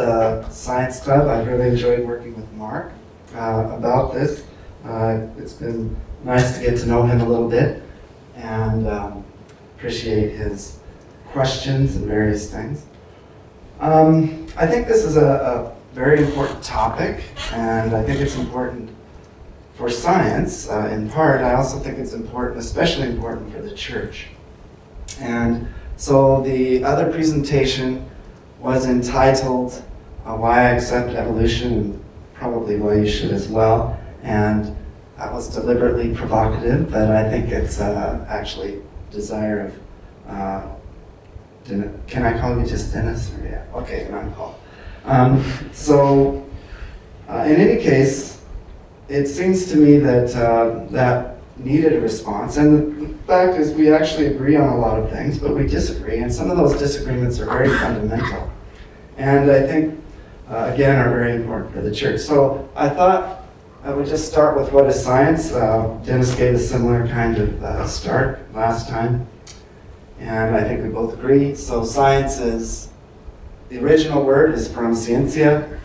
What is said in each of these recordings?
the Science Club. I've really enjoyed working with Mark uh, about this. Uh, it's been nice to get to know him a little bit and um, appreciate his questions and various things. Um, I think this is a, a, very important topic, and I think it's important for science uh, in part. I also think it's important, especially important for the church. And so the other presentation was entitled uh, Why I Accept Evolution, probably why you should as well. And that was deliberately provocative, but I think it's uh, actually desire of. Uh, can I call you just Dennis? Or yeah, okay, and I'm Paul. Um, so, uh, in any case, it seems to me that uh, that needed a response. And the fact is, we actually agree on a lot of things, but we disagree, and some of those disagreements are very fundamental. And I think, uh, again, are very important for the church. So I thought I would just start with what is science. Uh, Dennis gave a similar kind of uh, start last time, and I think we both agree. So science is, the original word is from scientia,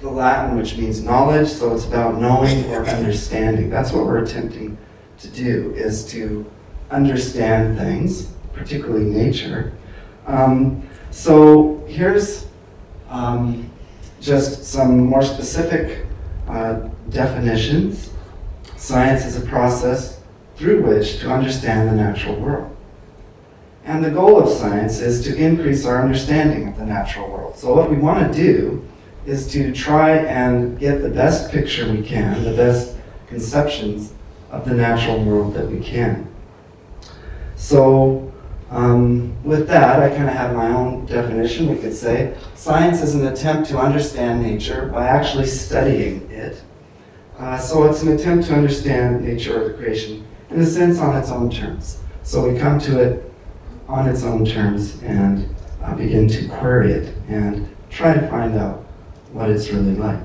the Latin, which means knowledge, so it's about knowing or understanding. That's what we're attempting to do is to understand things, particularly nature. Um, so here's um, just some more specific uh, definitions. Science is a process through which to understand the natural world. And the goal of science is to increase our understanding of the natural world. So what we want to do is to try and get the best picture we can, the best conceptions of the natural world that we can. So, um, with that, I kind of have my own definition, we could say. Science is an attempt to understand nature by actually studying it. Uh, so, it's an attempt to understand nature or the creation, in a sense, on its own terms. So, we come to it on its own terms and uh, begin to query it and try to find out what it's really like.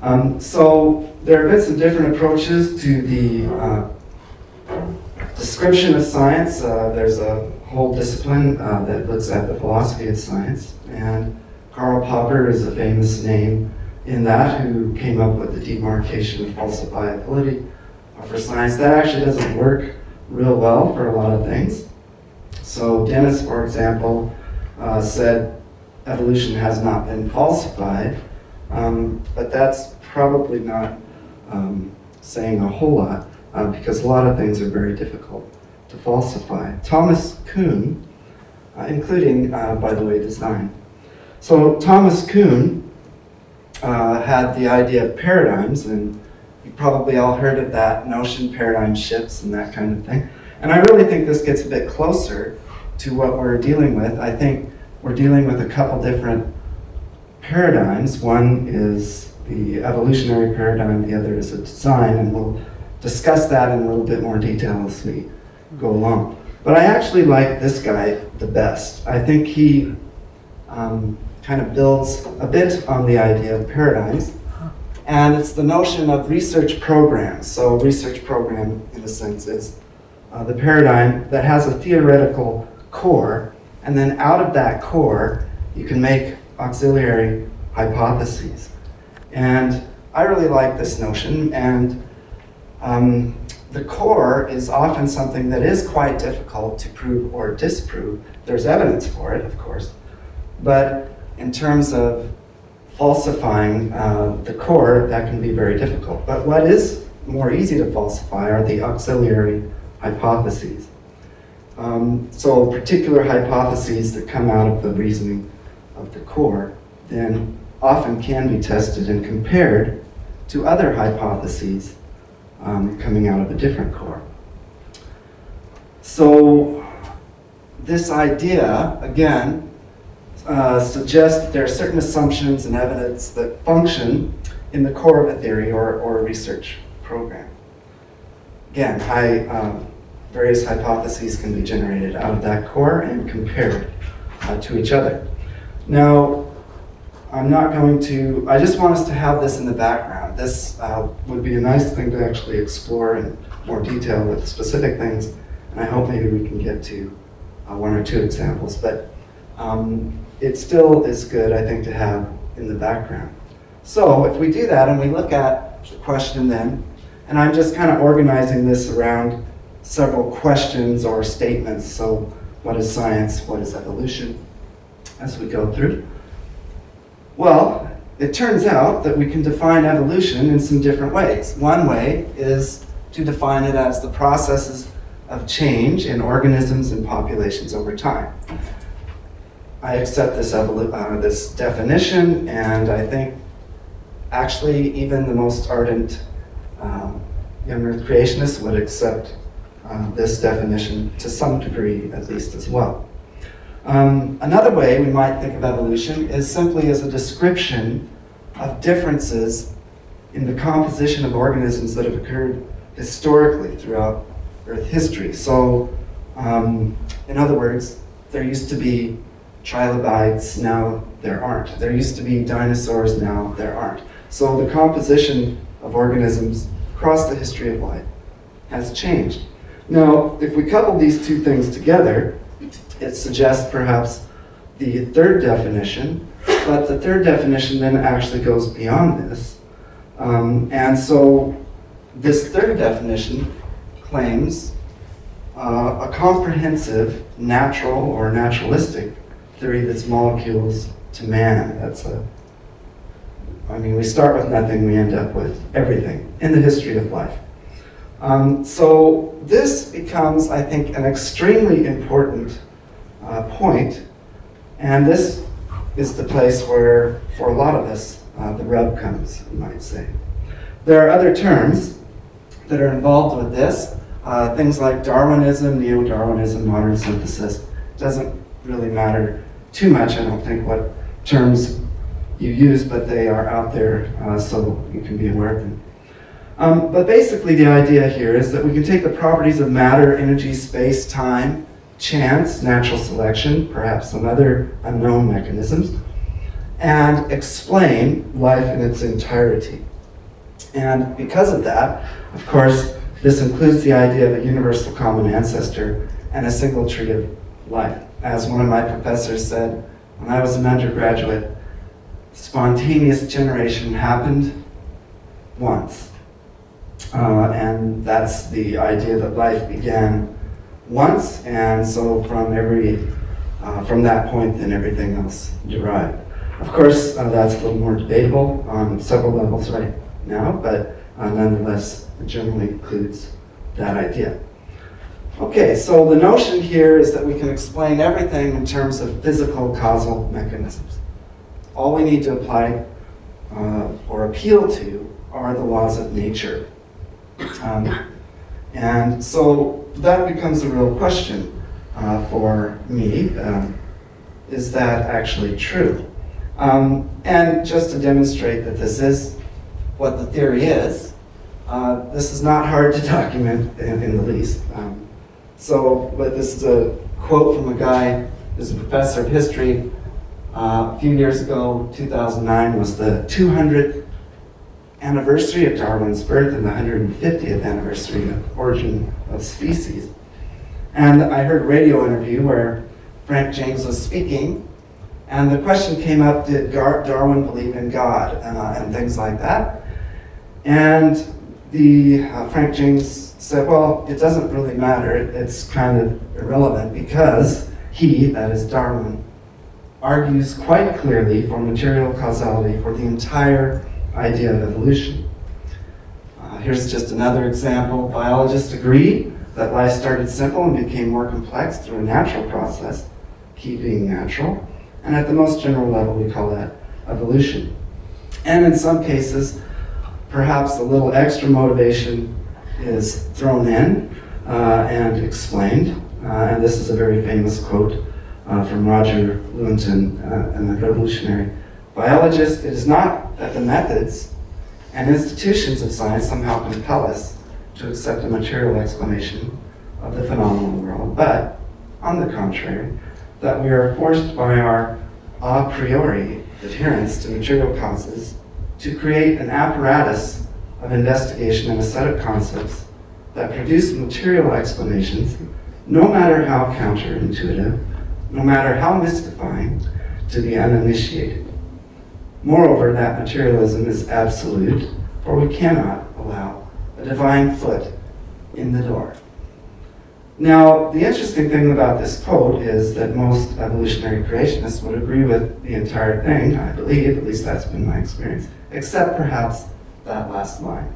Um, so there have been some different approaches to the uh, description of science. Uh, there's a whole discipline uh, that looks at the philosophy of science, and Karl Popper is a famous name in that who came up with the demarcation of falsifiability for science. That actually doesn't work real well for a lot of things. So Dennis, for example, uh, said evolution has not been falsified, um, but that's probably not um, saying a whole lot uh, because a lot of things are very difficult to falsify. Thomas Kuhn, uh, including, uh, by the way, design. So Thomas Kuhn uh, had the idea of paradigms, and you probably all heard of that notion, paradigm shifts and that kind of thing. And I really think this gets a bit closer to what we're dealing with. I think we're dealing with a couple different paradigms. One is the evolutionary paradigm, the other is a design, and we'll discuss that in a little bit more detail as we go along. But I actually like this guy the best. I think he um, kind of builds a bit on the idea of paradigms, and it's the notion of research programs. So, research program, in a sense, is uh, the paradigm that has a theoretical core, and then out of that core, you can make auxiliary hypotheses. And I really like this notion, and um, the core is often something that is quite difficult to prove or disprove. There's evidence for it, of course, but in terms of falsifying uh, the core, that can be very difficult. But what is more easy to falsify are the auxiliary hypotheses. Um, so particular hypotheses that come out of the reasoning of the core then often can be tested and compared to other hypotheses um, coming out of a different core. So this idea, again, uh, suggests that there are certain assumptions and evidence that function in the core of a theory or, or a research program. Again, um, various hypotheses can be generated out of that core and compared uh, to each other. Now, I'm not going to, I just want us to have this in the background. This uh, would be a nice thing to actually explore in more detail with specific things, and I hope maybe we can get to uh, one or two examples. But um, it still is good, I think, to have in the background. So if we do that and we look at the question then, and I'm just kind of organizing this around several questions or statements. So what is science? What is evolution? As we go through. Well, it turns out that we can define evolution in some different ways. One way is to define it as the processes of change in organisms and populations over time. I accept this, uh, this definition, and I think actually even the most ardent um, young earth creationists would accept uh, this definition to some degree at least as well. Um, another way we might think of evolution is simply as a description of differences in the composition of organisms that have occurred historically throughout Earth history. So, um, in other words, there used to be trilobites, now there aren't. There used to be dinosaurs, now there aren't. So the composition of organisms across the history of life has changed. Now, if we couple these two things together, it suggests perhaps the third definition, but the third definition then actually goes beyond this. Um, and so this third definition claims uh, a comprehensive natural or naturalistic theory that's molecules to man. That's a, I mean, we start with nothing, we end up with everything in the history of life. Um, so this becomes, I think, an extremely important uh, point, and this is the place where, for a lot of us, uh, the rub comes, you might say. There are other terms that are involved with this, uh, things like Darwinism, neo-Darwinism, modern synthesis. Doesn't really matter too much, I don't think, what terms you use, but they are out there uh, so you can be aware of them. Um, but basically the idea here is that we can take the properties of matter, energy, space, time, chance, natural selection, perhaps some other unknown mechanisms, and explain life in its entirety. And because of that, of course, this includes the idea of a universal common ancestor and a single tree of life. As one of my professors said when I was an undergraduate, spontaneous generation happened once. Uh, and that's the idea that life began once, and so from every uh, from that point, then everything else derived. Of course, uh, that's a little more debatable on several levels right now, but uh, nonetheless, it generally includes that idea. Okay, so the notion here is that we can explain everything in terms of physical causal mechanisms. All we need to apply uh, or appeal to are the laws of nature. Um, and so that becomes a real question uh, for me. Um, is that actually true? Um, and just to demonstrate that this is what the theory is, uh, this is not hard to document in, in the least. Um, so, but this is a quote from a guy who's a professor of history. Uh, a few years ago, 2009, was the 200th anniversary of Darwin's birth and the 150th anniversary of origin of species. And I heard a radio interview where Frank James was speaking, and the question came up, did Darwin believe in God, uh, and things like that. And the uh, Frank James said, well, it doesn't really matter. It's kind of irrelevant because he, that is Darwin, argues quite clearly for material causality for the entire idea of evolution. Uh, here's just another example. Biologists agree that life started simple and became more complex through a natural process, key being natural. And at the most general level, we call that evolution. And in some cases, perhaps a little extra motivation is thrown in uh, and explained. Uh, and this is a very famous quote uh, from Roger Lewontin, uh, an revolutionary biologist. It is not that the methods and institutions of science somehow compel us to accept a material explanation of the phenomenal world, but on the contrary, that we are forced by our a priori adherence to material causes to create an apparatus of investigation and a set of concepts that produce material explanations, no matter how counterintuitive, no matter how mystifying to the uninitiated. Moreover, that materialism is absolute, for we cannot allow a divine foot in the door. Now, the interesting thing about this quote is that most evolutionary creationists would agree with the entire thing, I believe, at least that's been my experience, except perhaps that last line.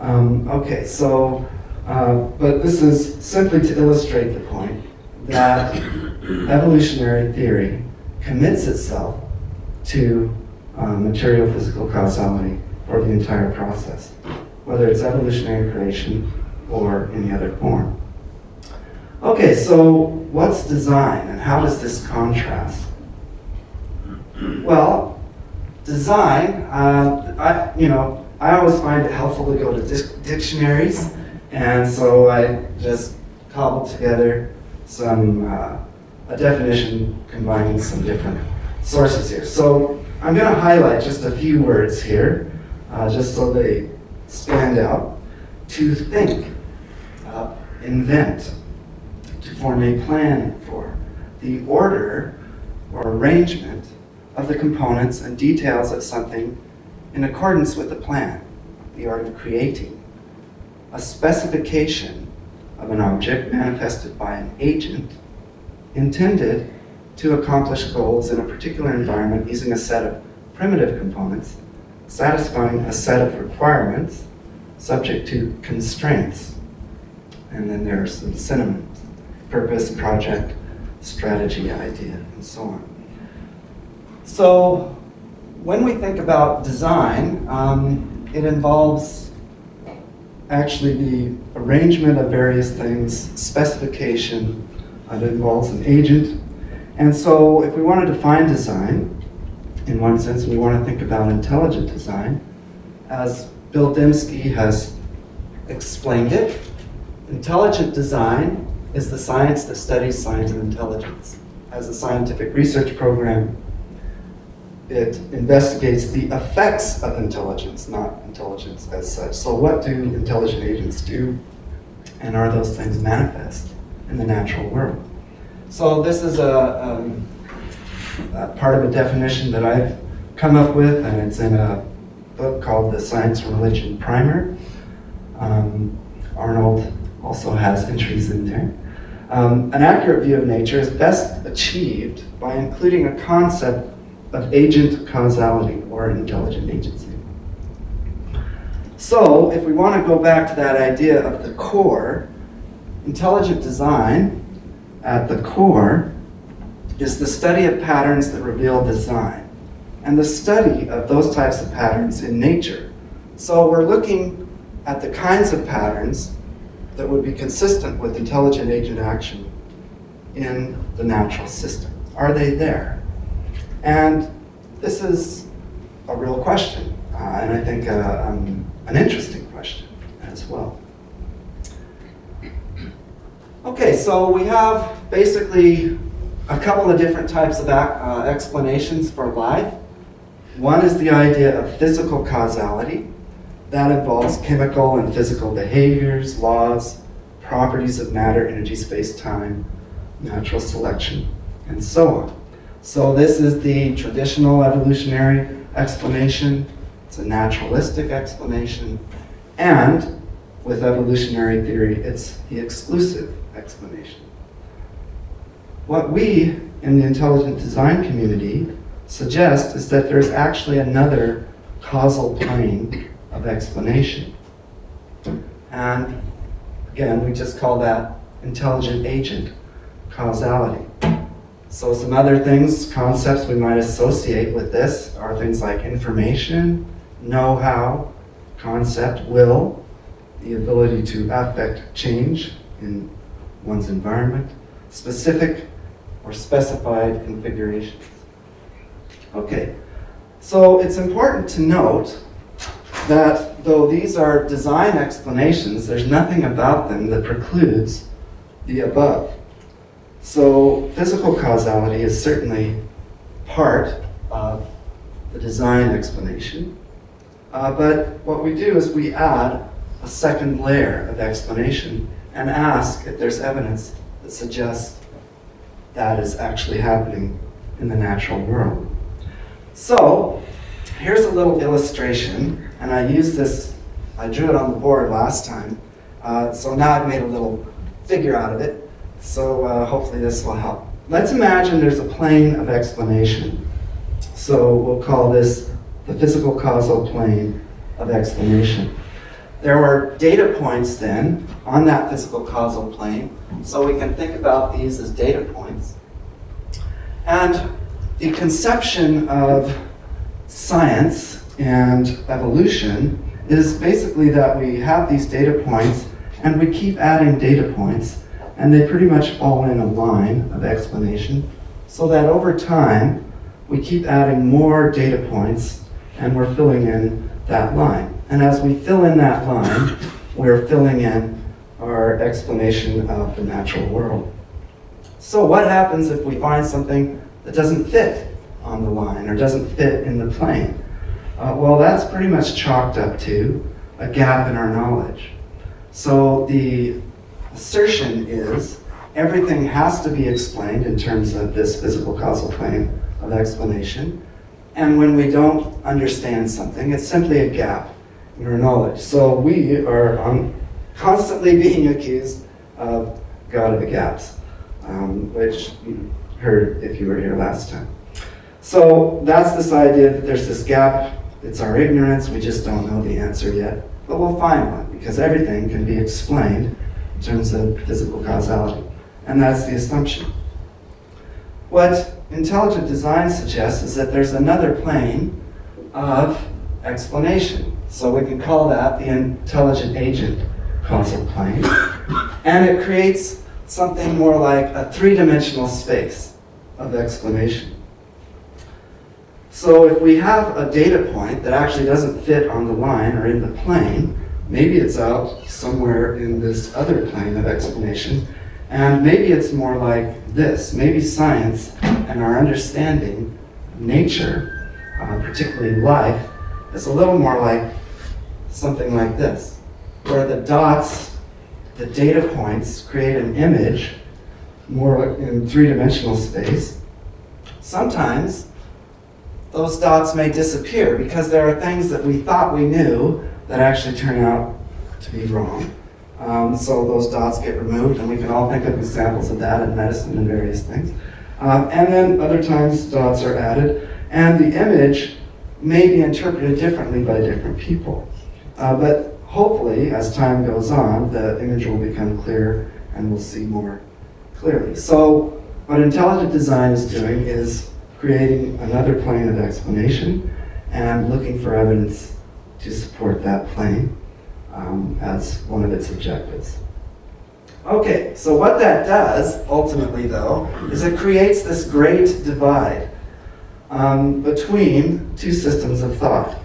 Um, okay, so, uh, but this is simply to illustrate the point that evolutionary theory commits itself to um, material physical causality for the entire process, whether it's evolutionary creation or any other form. Okay, so what's design and how does this contrast? Well, design, uh, I, you know, I always find it helpful to go to dictionaries, and so I just cobbled together some uh, a definition combining some different sources here. So I'm going to highlight just a few words here, uh, just so they stand out. To think, uh, invent, to form a plan for, the order or arrangement of the components and details of something in accordance with the plan, the art of creating, a specification of an object manifested by an agent intended to accomplish goals in a particular environment using a set of primitive components, satisfying a set of requirements subject to constraints. And then there are some synonyms purpose, project, strategy, idea, and so on. So, when we think about design, um, it involves actually the arrangement of various things, specification, it involves an agent. And so if we want to define design, in one sense, we want to think about intelligent design, as Bill Dembski has explained it, intelligent design is the science that studies signs of intelligence. As a scientific research program, it investigates the effects of intelligence, not intelligence as such. So what do intelligent agents do? And are those things manifest? in the natural world. So this is a, um, a part of a definition that I've come up with, and it's in a book called The Science and Religion Primer. Um, Arnold also has entries in there. Um, an accurate view of nature is best achieved by including a concept of agent causality or intelligent agency. So, if we want to go back to that idea of the core, Intelligent design, at the core, is the study of patterns that reveal design and the study of those types of patterns in nature. So we're looking at the kinds of patterns that would be consistent with intelligent agent action in the natural system. Are they there? And this is a real question, uh, and I think uh, um, an interesting question as well. Okay, so we have basically a couple of different types of uh, explanations for life. One is the idea of physical causality. That involves chemical and physical behaviors, laws, properties of matter, energy, space, time, natural selection, and so on. So this is the traditional evolutionary explanation. It's a naturalistic explanation. And with evolutionary theory, it's the exclusive explanation. What we in the intelligent design community suggest is that there's actually another causal plane of explanation. And again, we just call that intelligent agent causality. So some other things, concepts we might associate with this are things like information, know-how, concept, will, the ability to affect change in one's environment, specific or specified configurations. Okay, so it's important to note that though these are design explanations, there's nothing about them that precludes the above. So physical causality is certainly part of the design explanation. Uh, but what we do is we add a second layer of explanation and ask if there's evidence that suggests that is actually happening in the natural world. So, here's a little illustration, and I used this, I drew it on the board last time, uh, so now I've made a little figure out of it, so uh, hopefully this will help. Let's imagine there's a plane of explanation. So we'll call this the physical causal plane of explanation. There were data points then on that physical causal plane, so we can think about these as data points. And the conception of science and evolution is basically that we have these data points and we keep adding data points and they pretty much fall in a line of explanation so that over time we keep adding more data points and we're filling in that line. And as we fill in that line, we're filling in our explanation of the natural world. So what happens if we find something that doesn't fit on the line or doesn't fit in the plane? Uh, well, that's pretty much chalked up to a gap in our knowledge. So the assertion is everything has to be explained in terms of this physical causal plane of explanation. And when we don't understand something, it's simply a gap in our knowledge. So we are um, constantly being accused of God of the gaps, um, which you heard if you were here last time. So that's this idea that there's this gap. It's our ignorance. We just don't know the answer yet. But we'll find one because everything can be explained in terms of physical causality. And that's the assumption. What intelligent design suggests is that there's another plane of explanation. So we can call that the intelligent agent concept plane. And it creates something more like a three-dimensional space of explanation. So if we have a data point that actually doesn't fit on the line or in the plane, maybe it's out somewhere in this other plane of explanation, and maybe it's more like this. Maybe science and our understanding of nature, uh, particularly life, is a little more like something like this, where the dots, the data points, create an image more in three-dimensional space. Sometimes those dots may disappear because there are things that we thought we knew that actually turn out to be wrong. Um, so those dots get removed, and we can all think of examples of that in medicine and various things. Um, and then other times dots are added, and the image may be interpreted differently by different people. Uh, but hopefully, as time goes on, the image will become clear and we'll see more clearly. So what intelligent design is doing is creating another plane of explanation and looking for evidence to support that plane um, as one of its objectives. Okay, so what that does, ultimately though, is it creates this great divide um, between two systems of thought.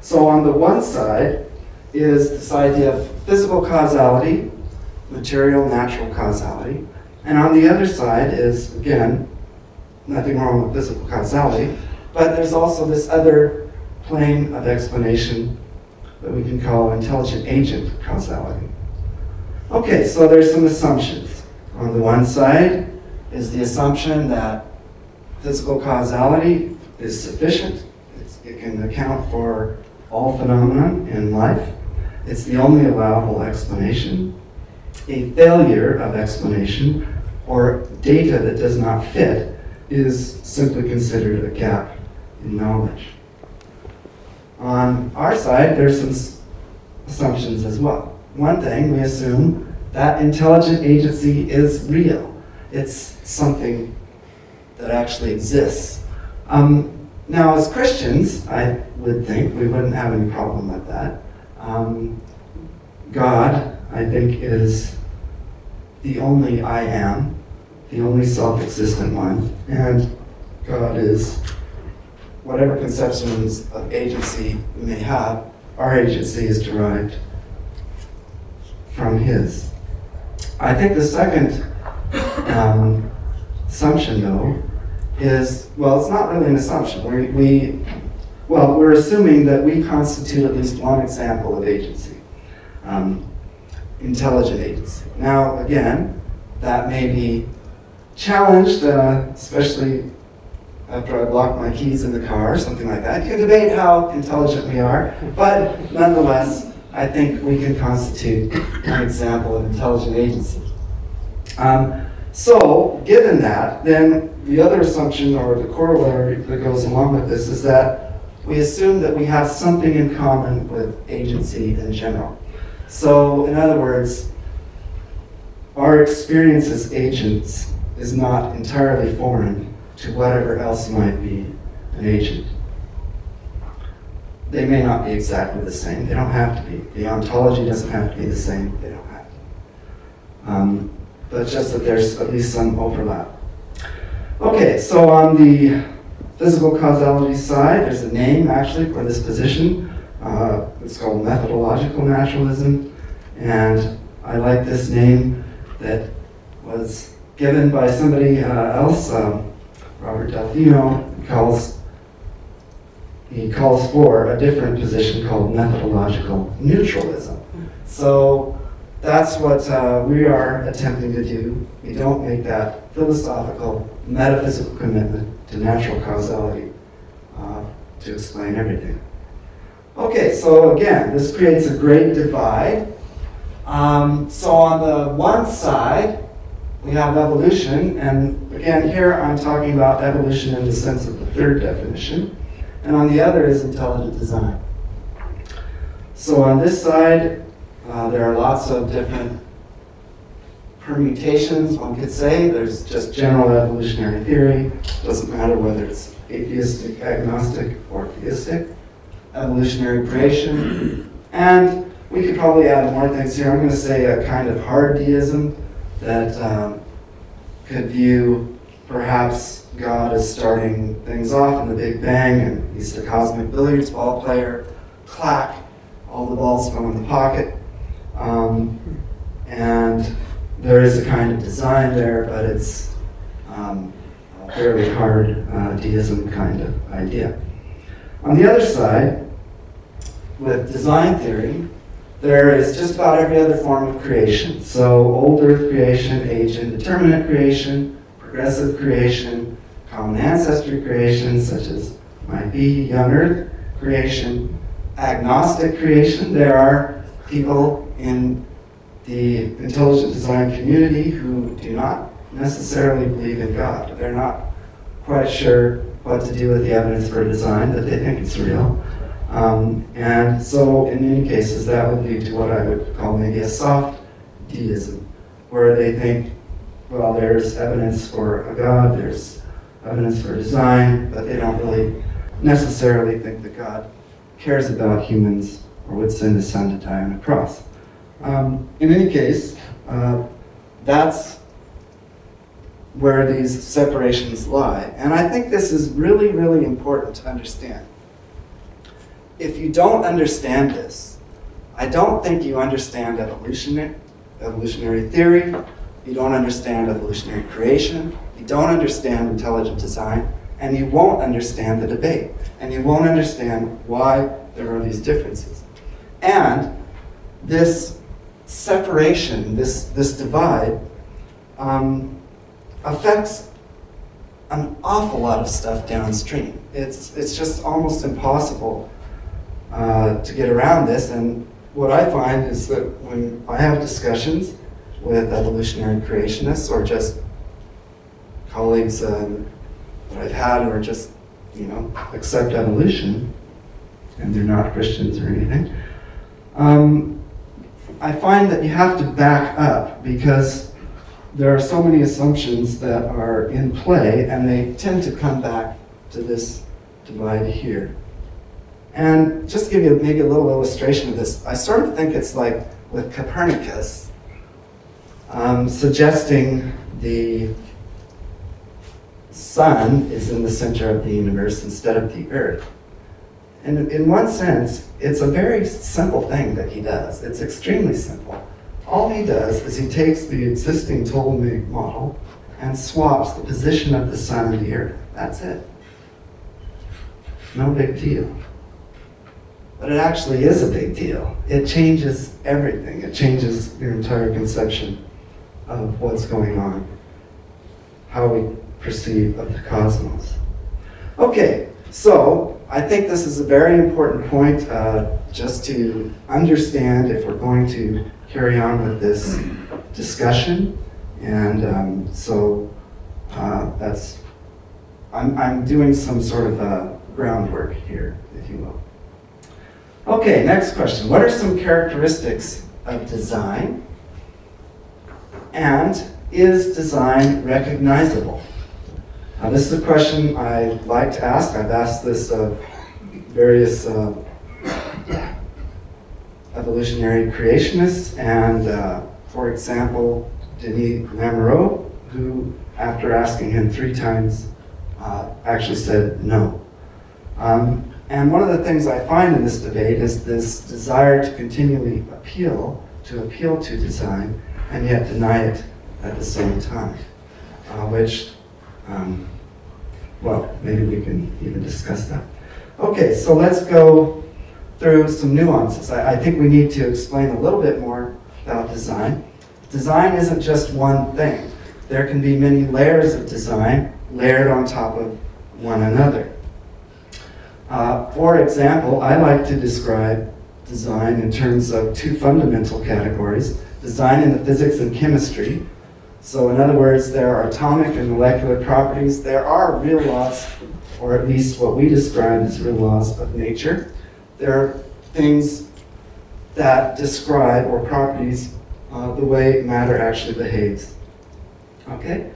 So on the one side is this idea of physical causality, material natural causality, and on the other side is, again, nothing wrong with physical causality, but there's also this other plane of explanation that we can call intelligent agent causality. Okay, so there's some assumptions. On the one side is the assumption that physical causality is sufficient. It's, it can account for all phenomena in life. It's the only allowable explanation. A failure of explanation or data that does not fit is simply considered a gap in knowledge. On our side, there's some assumptions as well. One thing, we assume that intelligent agency is real. It's something that actually exists. Um, now, as Christians, I would think we wouldn't have any problem with that. Um, God, I think, is the only I am, the only self existent one, and God is whatever conceptions of agency we may have, our agency is derived from His. I think the second um, assumption, though, is well, it's not really an assumption. We, we, well, we're assuming that we constitute at least one example of agency, um, intelligent agency. Now, again, that may be challenged, uh, especially after I lock my keys in the car or something like that. You can debate how intelligent we are, but nonetheless, I think we can constitute an example of intelligent agency. Um, so, given that, then the other assumption or the corollary that goes along with this is that we assume that we have something in common with agency in general. So, in other words, our experience as agents is not entirely foreign to whatever else might be an agent. They may not be exactly the same. They don't have to be. The ontology doesn't have to be the same. They don't have to. Um, but just that there's at least some overlap. Okay, so on the physical causality side, there's a name actually for this position. Uh, it's called methodological naturalism, and I like this name that was given by somebody uh, else. Um, Robert Delfino calls he calls for a different position called methodological neutralism. So that's what uh, we are attempting to do. We don't make that philosophical, metaphysical commitment to natural causality uh, to explain everything. Okay, so again, this creates a great divide. Um, so on the one side, we have evolution, and again, here I'm talking about evolution in the sense of the third definition, and on the other is intelligent design. So on this side, uh, there are lots of different permutations, one could say. There's just general evolutionary theory, doesn't matter whether it's atheistic, agnostic, or theistic, evolutionary creation, and we could probably add more things here. I'm going to say a kind of hard deism that um, could view perhaps God as starting things off in the Big Bang, and he's the cosmic billiards ball player. Clack, all the balls come in the pocket. Um, and there is a kind of design there, but it's um, a fairly hard uh, deism kind of idea. On the other side, with design theory, there is just about every other form of creation. So old earth creation, age indeterminate creation, progressive creation, common ancestry creation, such as might be young earth creation, agnostic creation. There are people in the intelligent design community who do not necessarily believe in God. They're not quite sure what to do with the evidence for design, but they think it's real. Um, and so, in many cases, that would lead to what I would call maybe a soft deism, where they think, well, there's evidence for a God, there's evidence for design, but they don't really necessarily think that God cares about humans or would send his son to die on a cross. Um, in any case, uh, that's where these separations lie. And I think this is really, really important to understand if you don't understand this, I don't think you understand evolutionary, evolutionary theory, you don't understand evolutionary creation, you don't understand intelligent design, and you won't understand the debate. And you won't understand why there are these differences. And this separation, this, this divide, um, affects an awful lot of stuff downstream. It's, it's just almost impossible uh, to get around this. And what I find is that when I have discussions with evolutionary creationists or just colleagues um, that I've had who are just, you know, accept evolution, and they're not Christians or anything, um, I find that you have to back up because there are so many assumptions that are in play, and they tend to come back to this divide here. And just to give you maybe a little illustration of this, I sort of think it's like with Copernicus um, suggesting the sun is in the center of the universe instead of the earth. And in one sense, it's a very simple thing that he does. It's extremely simple. All he does is he takes the existing Ptolemaic model and swaps the position of the sun and the earth. That's it. No big deal. But it actually is a big deal. It changes everything. It changes your entire conception of what's going on. how we perceive of the cosmos. Okay, so I think this is a very important point uh, just to understand if we're going to carry on with this discussion. And um, so uh, that's, I'm, I'm doing some sort of uh, groundwork here, if you will. Okay, next question. What are some characteristics of design? And is design recognizable? Now, this is a question I like to ask. I've asked this of various uh, evolutionary creationists, and uh, for example, Denis Lamoureux, who, after asking him three times, uh, actually said no. Um, and one of the things I find in this debate is this desire to continually appeal, to appeal to design, and yet deny it at the same time, uh, which, um, well, maybe we can even discuss that. Okay, so let's go through some nuances. I, I think we need to explain a little bit more about design. Design isn't just one thing. There can be many layers of design layered on top of one another. Uh, for example, I like to describe design in terms of two fundamental categories, design in the physics and chemistry. So in other words, there are atomic and molecular properties. There are real laws, or at least what we describe as real laws of nature. There are things that describe, or properties, uh, the way matter actually behaves. Okay?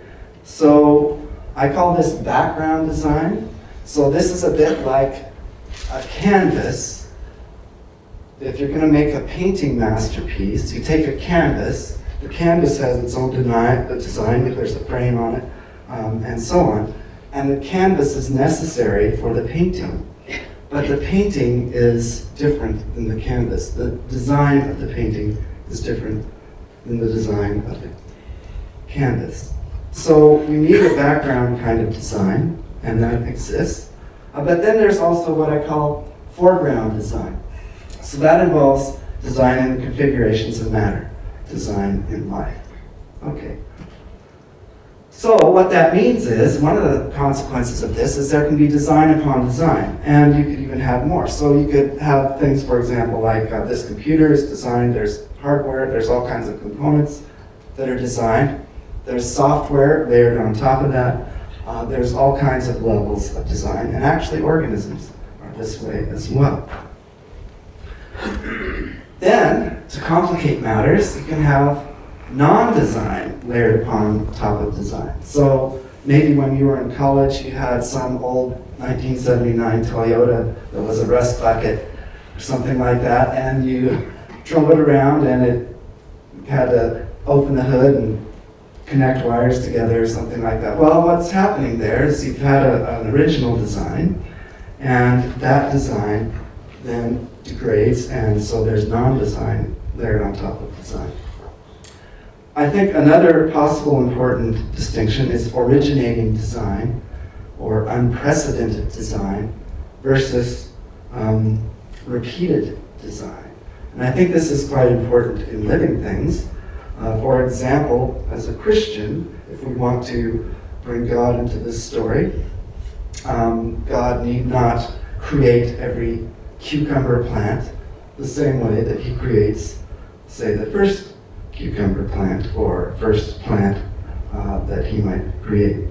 So I call this background design. So this is a bit like a canvas. If you're going to make a painting masterpiece, you take a canvas. The canvas has its own design, there's a frame on it, um, and so on. And the canvas is necessary for the painting. But the painting is different than the canvas. The design of the painting is different than the design of the canvas. So we need a background kind of design, and that exists. Uh, but then there's also what I call foreground design. So that involves designing the configurations of matter, design in life. Okay. So what that means is, one of the consequences of this is there can be design upon design, and you could even have more. So you could have things, for example, like uh, this computer is designed, there's hardware, there's all kinds of components that are designed. There's software layered on top of that. Uh, there's all kinds of levels of design, and actually organisms are this way as well. then, to complicate matters, you can have non-design layered upon top of design. So maybe when you were in college, you had some old 1979 Toyota that was a rust bucket or something like that, and you drove it around and it had to open the hood and connect wires together or something like that. Well, what's happening there is you've had a, an original design, and that design then degrades, and so there's non-design layered on top of design. I think another possible important distinction is originating design or unprecedented design versus um, repeated design. And I think this is quite important in living things uh, for example, as a Christian, if we want to bring God into this story, um, God need not create every cucumber plant the same way that He creates, say, the first cucumber plant or first plant uh, that He might create.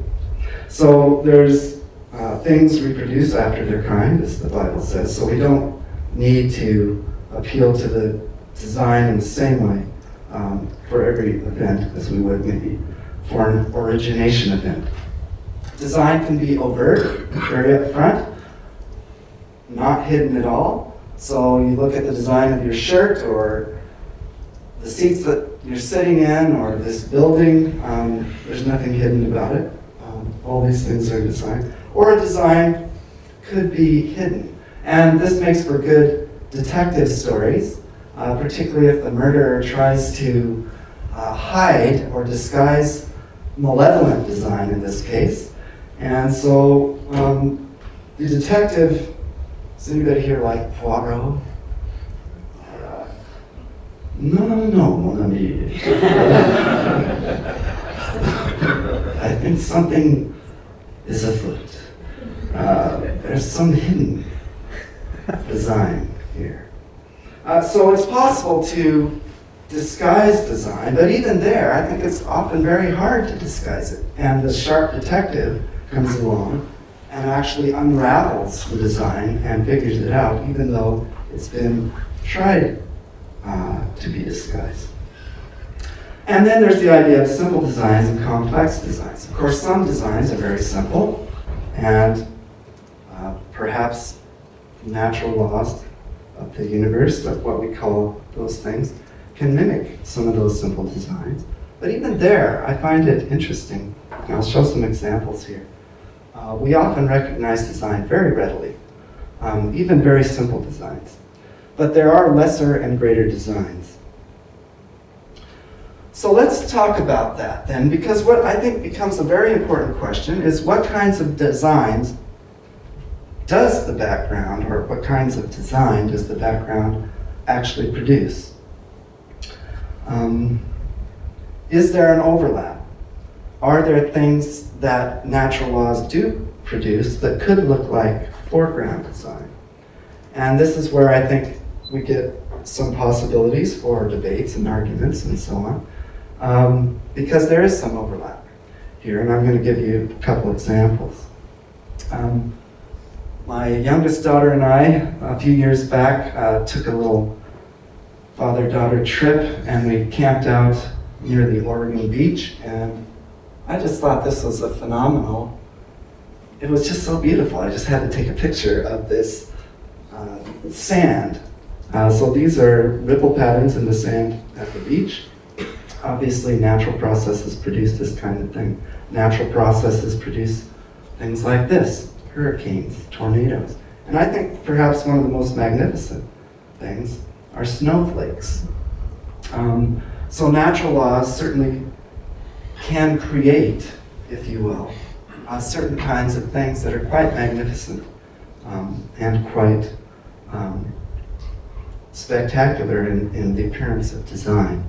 So there's uh, things reproduce after their kind, as the Bible says, so we don't need to appeal to the design in the same way um, for every event as we would maybe for an origination event. Design can be overt, very upfront, not hidden at all. So you look at the design of your shirt or the seats that you're sitting in or this building, um, there's nothing hidden about it. Um, all these things are designed. Or a design could be hidden. And this makes for good detective stories uh, particularly if the murderer tries to uh, hide or disguise malevolent design in this case. And so um, the detective, is anybody here like Poirot? Uh, no, no, mon ami. I think something is afoot. Uh, there's some hidden design here. Uh, so it's possible to disguise design, but even there, I think it's often very hard to disguise it. And the sharp detective comes along and actually unravels the design and figures it out, even though it's been tried uh, to be disguised. And then there's the idea of simple designs and complex designs. Of course, some designs are very simple, and uh, perhaps natural laws of the universe, of what we call those things, can mimic some of those simple designs. But even there, I find it interesting, and I'll show some examples here. Uh, we often recognize design very readily, um, even very simple designs. But there are lesser and greater designs. So let's talk about that then, because what I think becomes a very important question is what kinds of designs does the background, or what kinds of design does the background actually produce? Um, is there an overlap? Are there things that natural laws do produce that could look like foreground design? And this is where I think we get some possibilities for debates and arguments and so on, um, because there is some overlap here, and I'm going to give you a couple examples. Um, my youngest daughter and I, a few years back, uh, took a little father-daughter trip, and we camped out near the Oregon beach, and I just thought this was a phenomenal. It was just so beautiful. I just had to take a picture of this uh, sand. Uh, so these are ripple patterns in the sand at the beach. Obviously, natural processes produce this kind of thing. Natural processes produce things like this hurricanes, tornadoes. And I think perhaps one of the most magnificent things are snowflakes. Um, so natural laws certainly can create, if you will, uh, certain kinds of things that are quite magnificent um, and quite um, spectacular in, in the appearance of design.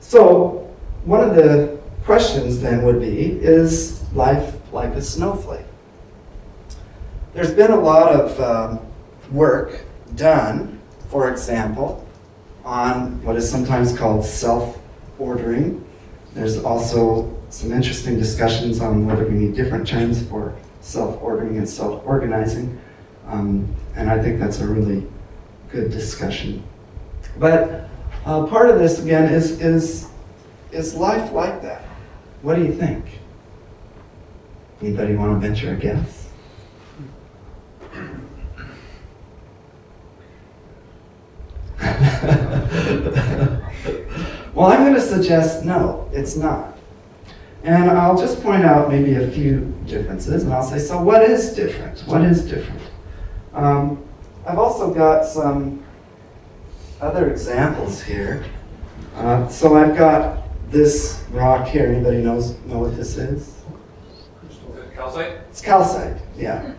So one of the questions then would be, is life like a snowflake? There's been a lot of um, work done, for example, on what is sometimes called self-ordering. There's also some interesting discussions on whether we need different terms for self-ordering and self-organizing. Um, and I think that's a really good discussion. But uh, part of this, again, is, is, is life like that? What do you think? Anybody want to venture a guess? well, I'm going to suggest no, it's not. And I'll just point out maybe a few differences, and I'll say, so what is different? What is different? Um, I've also got some other examples here. Uh, so I've got this rock here. Anybody knows know what this is? Calcite? It's calcite, yeah.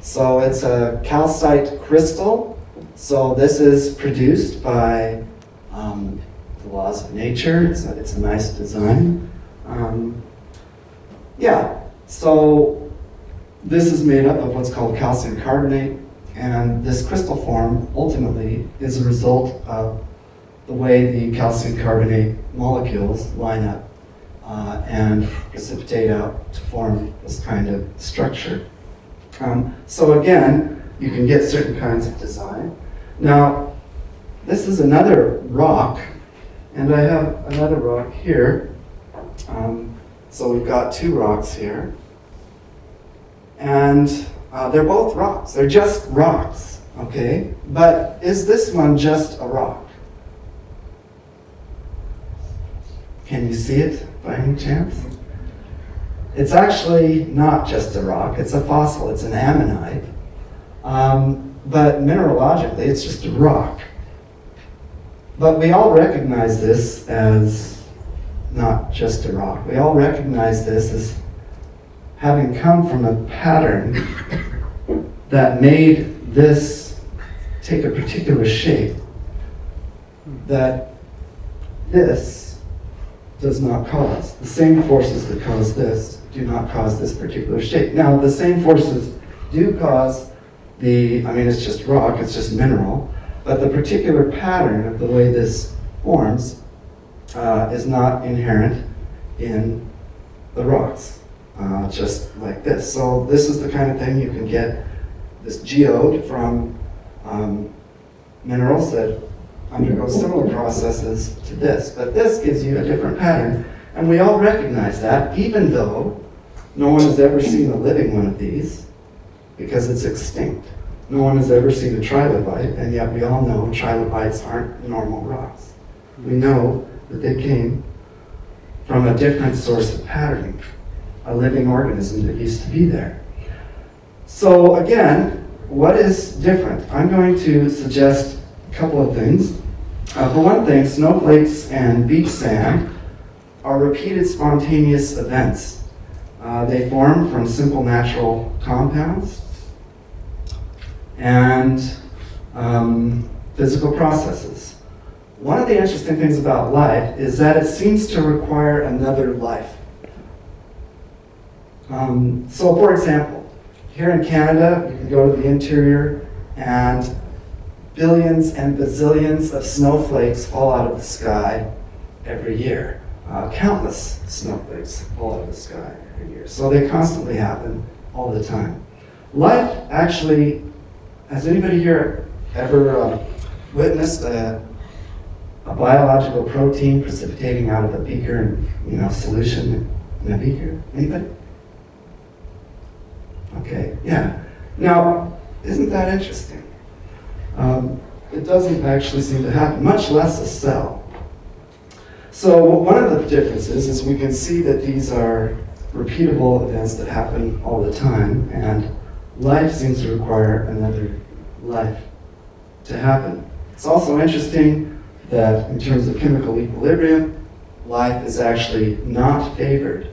So it's a calcite crystal so this is produced by um, the laws of nature. It's a, it's a nice design. Um, yeah, so this is made up of what's called calcium carbonate, and this crystal form ultimately is a result of the way the calcium carbonate molecules line up uh, and precipitate out to form this kind of structure. Um, so again, you can get certain kinds of design. Now, this is another rock, and I have another rock here. Um, so we've got two rocks here. And uh, they're both rocks. They're just rocks, okay? But is this one just a rock? Can you see it by any chance? It's actually not just a rock. It's a fossil. It's an ammonite. Um, but mineralogically, it's just a rock. But we all recognize this as not just a rock. We all recognize this as having come from a pattern that made this take a particular shape that this does not cause. The same forces that cause this do not cause this particular shape. Now, the same forces do cause the, I mean, it's just rock, it's just mineral, but the particular pattern of the way this forms uh, is not inherent in the rocks, uh, just like this. So this is the kind of thing you can get this geode from um, minerals that undergo similar processes to this. But this gives you a different pattern, and we all recognize that, even though no one has ever seen a living one of these, because it's extinct. No one has ever seen a trilobite, and yet we all know trilobites aren't normal rocks. We know that they came from a different source of patterning, a living organism that used to be there. So again, what is different? I'm going to suggest a couple of things. Uh, for one thing, snowflakes and beach sand are repeated spontaneous events. Uh, they form from simple natural compounds and um, physical processes. One of the interesting things about life is that it seems to require another life. Um, so, for example, here in Canada, you can go to the interior and billions and bazillions of snowflakes fall out of the sky every year. Uh, countless snowflakes fall out of the sky every year. So they constantly happen all the time. Life actually, has anybody here ever uh, witnessed a, a biological protein precipitating out of a beaker and, you know, solution in a beaker? Anybody? Okay, yeah. Now, isn't that interesting? Um, it doesn't actually seem to happen, much less a cell. So one of the differences is we can see that these are repeatable events that happen all the time, and life seems to require another life to happen. It's also interesting that in terms of chemical equilibrium, life is actually not favored.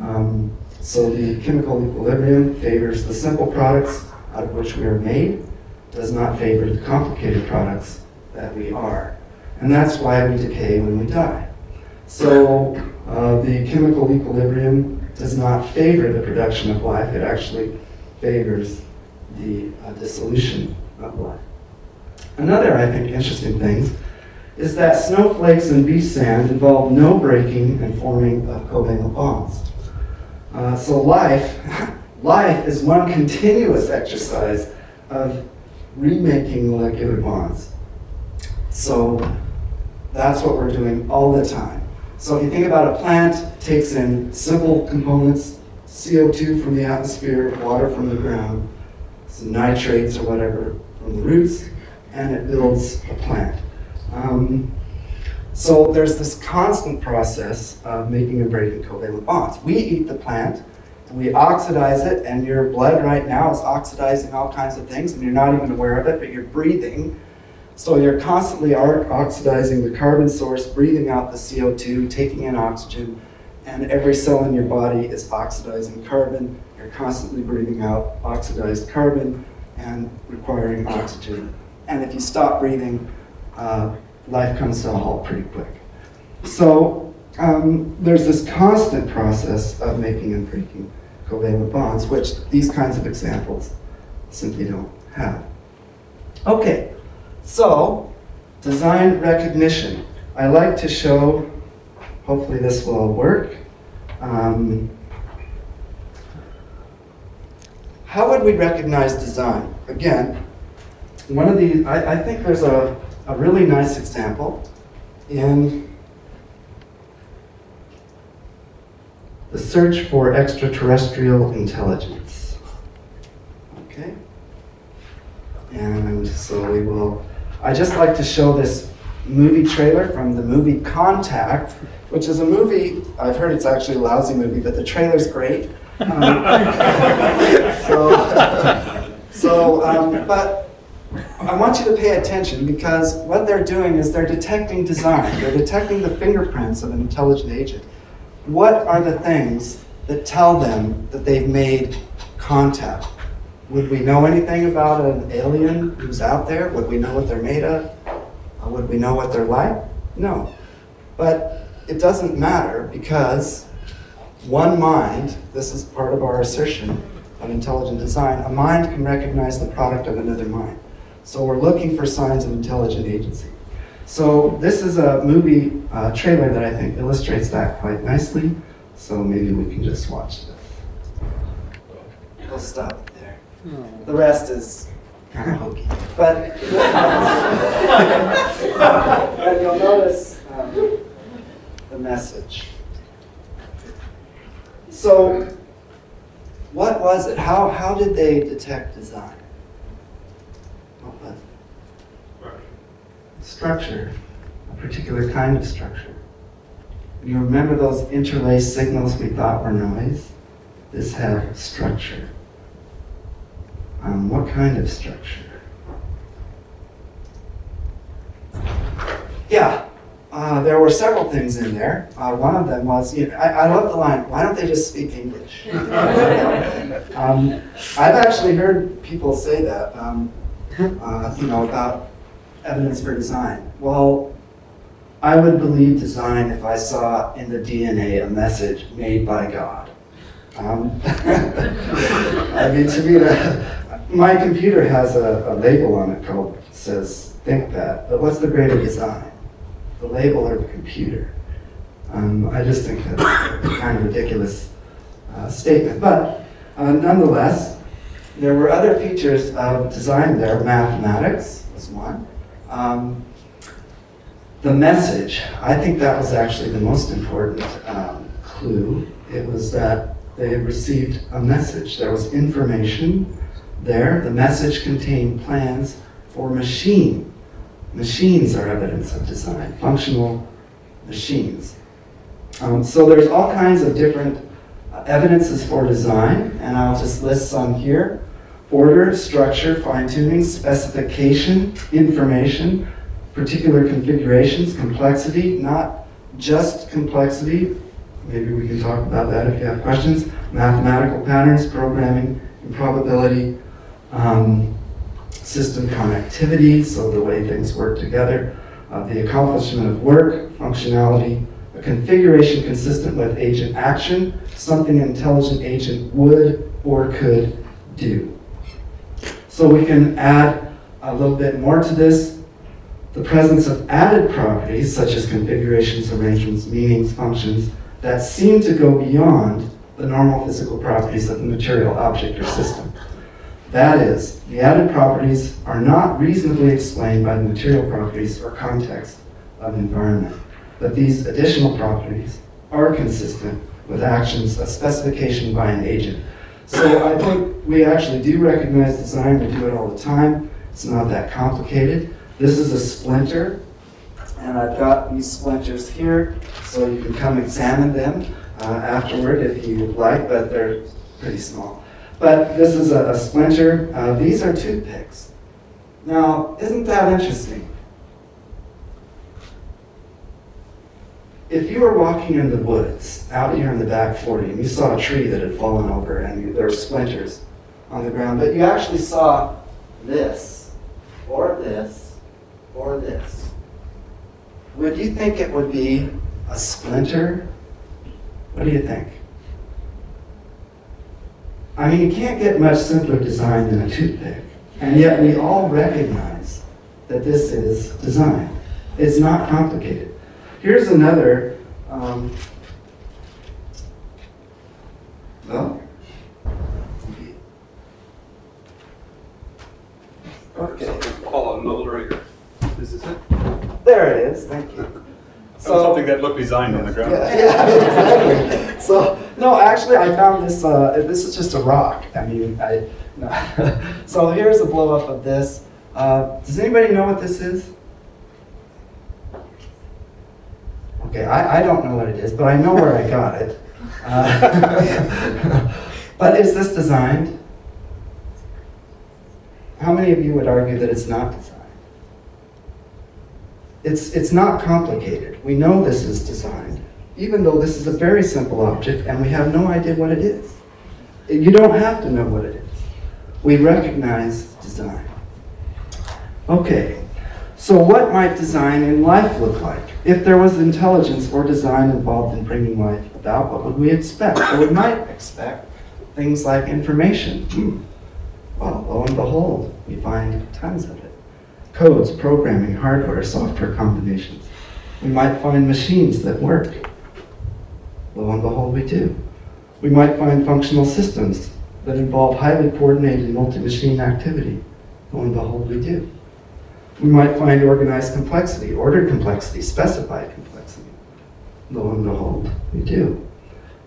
Um, so the chemical equilibrium favors the simple products out of which we are made, does not favor the complicated products that we are. And that's why we decay when we die. So uh, the chemical equilibrium does not favor the production of life, it actually favors the uh, dissolution of life. Another, I think, interesting thing is that snowflakes and beach sand involve no breaking and forming of covalent bonds. Uh, so life, life is one continuous exercise of remaking molecular bonds. So that's what we're doing all the time. So if you think about a plant, takes in simple components, CO2 from the atmosphere, water from the ground, some nitrates or whatever from the roots, and it builds a plant. Um, so there's this constant process of making and breaking covalent bonds. We eat the plant, we oxidize it, and your blood right now is oxidizing all kinds of things, and you're not even aware of it, but you're breathing. So you're constantly oxidizing the carbon source, breathing out the CO2, taking in oxygen, and every cell in your body is oxidizing carbon. You're constantly breathing out oxidized carbon and requiring oxygen. And if you stop breathing, uh, life comes to a halt pretty quick. So um, there's this constant process of making and breaking covalent bonds, which these kinds of examples simply don't have. Okay, so design recognition. I like to show, hopefully this will work. Um, how would we recognize design? Again, one of the, I, I think there's a, a really nice example in the search for extraterrestrial intelligence. Okay? And so we will, I just like to show this movie trailer from the movie Contact, which is a movie, I've heard it's actually a lousy movie, but the trailer's great. Um, so, so um, but I want you to pay attention because what they're doing is they're detecting design. They're detecting the fingerprints of an intelligent agent. What are the things that tell them that they've made contact? Would we know anything about an alien who's out there? Would we know what they're made of? Uh, would we know what they're like? No. But it doesn't matter because one mind, this is part of our assertion of intelligent design, a mind can recognize the product of another mind. So we're looking for signs of intelligent agency. So this is a movie uh, trailer that I think illustrates that quite nicely. So maybe we can just watch this. We'll stop it there. The rest is kind of hokey. But and you'll notice um, the message. So, what was it? How, how did they detect design? Structure, a particular kind of structure. You remember those interlaced signals we thought were noise? This had structure. Um, what kind of structure? Yeah, uh, there were several things in there. Uh, one of them was, you know, I, I love the line, why don't they just speak English? um, I've actually heard people say that, um, uh, you know, about evidence for design. Well, I would believe design if I saw in the DNA a message made by God. Um, I mean, to me, that, my computer has a, a label on it called, says, think that, but what's the greater design? the label or the computer. Um, I just think that's a kind of ridiculous uh, statement. But uh, nonetheless, there were other features of design there. Mathematics was one. Um, the message, I think that was actually the most important um, clue. It was that they received a message. There was information there. The message contained plans for machine Machines are evidence of design, functional machines. Um, so there's all kinds of different uh, evidences for design, and I'll just list some here. Order, structure, fine-tuning, specification, information, particular configurations, complexity, not just complexity. Maybe we can talk about that if you have questions. Mathematical patterns, programming, improbability, um, system connectivity, so the way things work together, uh, the accomplishment of work, functionality, a configuration consistent with agent action, something an intelligent agent would or could do. So we can add a little bit more to this. The presence of added properties, such as configurations, arrangements, meanings, functions, that seem to go beyond the normal physical properties of the material object or system. That is, the added properties are not reasonably explained by the material properties or context of the environment, but these additional properties are consistent with actions of specification by an agent. So I think we actually do recognize design, we do it all the time. It's not that complicated. This is a splinter, and I've got these splinters here, so you can come examine them uh, afterward if you like, but they're pretty small. But this is a, a splinter. Uh, these are toothpicks. Now, isn't that interesting? If you were walking in the woods out here in the back 40 and you saw a tree that had fallen over and there were splinters on the ground, but you actually saw this, or this, or this, would you think it would be a splinter? What do you think? I mean, you can't get much simpler design than a toothpick. And yet we all recognize that this is design. It's not complicated. Here's another, um, well, okay. Follow another right Is this it? There it is, thank you. So, something that looked designed on the ground. Yeah, yeah, exactly. So, no, actually, I found this. Uh, this is just a rock. I mean, I. No. so here's a blow up of this. Uh, does anybody know what this is? Okay, I, I don't know what it is, but I know where I got it. Uh, but is this designed? How many of you would argue that it's not designed? It's, it's not complicated. We know this is designed, even though this is a very simple object and we have no idea what it is. You don't have to know what it is. We recognize design. Okay, So what might design in life look like? If there was intelligence or design involved in bringing life about, what would we expect? Well, we might expect things like information. Hmm. Well, lo and behold, we find tons of it. Codes, programming, hardware, software combinations. We might find machines that work. Lo and behold, we do. We might find functional systems that involve highly coordinated multi-machine activity. Lo and behold, we do. We might find organized complexity, ordered complexity, specified complexity. Lo and behold, we do.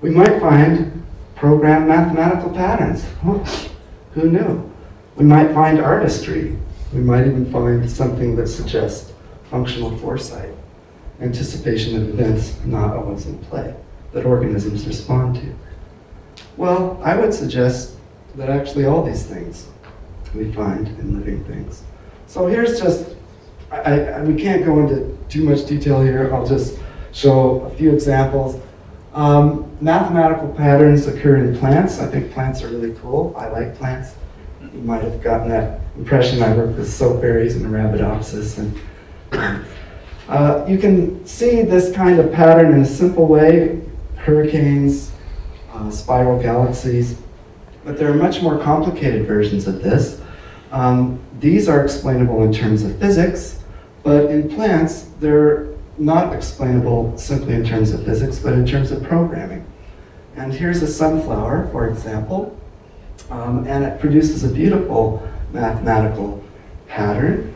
We might find programmed mathematical patterns. Who knew? We might find artistry. We might even find something that suggests functional foresight, anticipation of events not always in play, that organisms respond to. Well, I would suggest that actually all these things we find in living things. So here's just, I, I, we can't go into too much detail here. I'll just show a few examples. Um, mathematical patterns occur in plants. I think plants are really cool. I like plants. You might have gotten that impression. I work with soapberries and Arabidopsis. And, um, uh, you can see this kind of pattern in a simple way. Hurricanes, uh, spiral galaxies. But there are much more complicated versions of this. Um, these are explainable in terms of physics, but in plants, they're not explainable simply in terms of physics, but in terms of programming. And here's a sunflower, for example, um, and it produces a beautiful mathematical pattern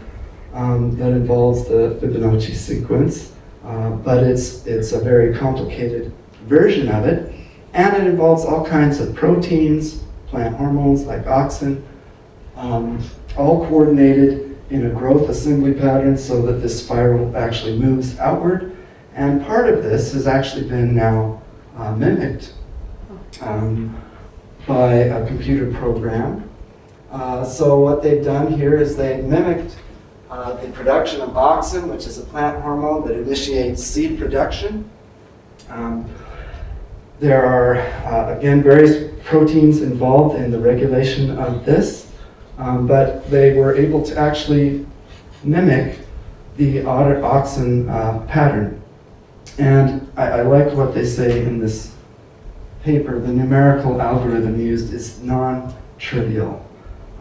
um, that involves the Fibonacci sequence, uh, but it's, it's a very complicated version of it, and it involves all kinds of proteins, plant hormones like auxin, um, all coordinated in a growth assembly pattern so that this spiral actually moves outward. And part of this has actually been now uh, mimicked um, by a computer program. Uh, so what they've done here is they mimicked uh, the production of auxin, which is a plant hormone that initiates seed production. Um, there are, uh, again, various proteins involved in the regulation of this. Um, but they were able to actually mimic the auxin uh, pattern. And I, I like what they say in this paper. The numerical algorithm used is non-trivial.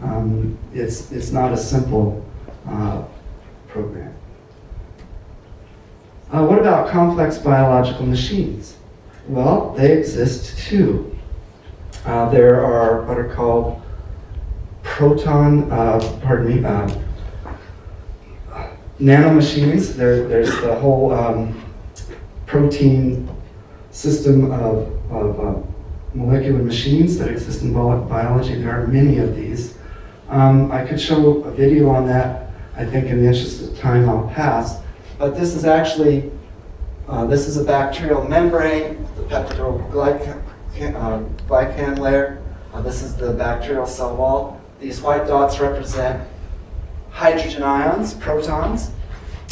Um, it's, it's not a simple uh, program. Uh, what about complex biological machines? Well, they exist too. Uh, there are what are called proton, uh, pardon me, uh, nanomachines. There, there's the whole um, protein system of, of uh, molecular machines that exist in biology. There are many of these. Um, I could show a video on that. I think in the interest of time I'll pass. But this is actually, uh, this is a bacterial membrane, the peptidoglycan uh, layer. Uh, this is the bacterial cell wall. These white dots represent hydrogen ions, protons.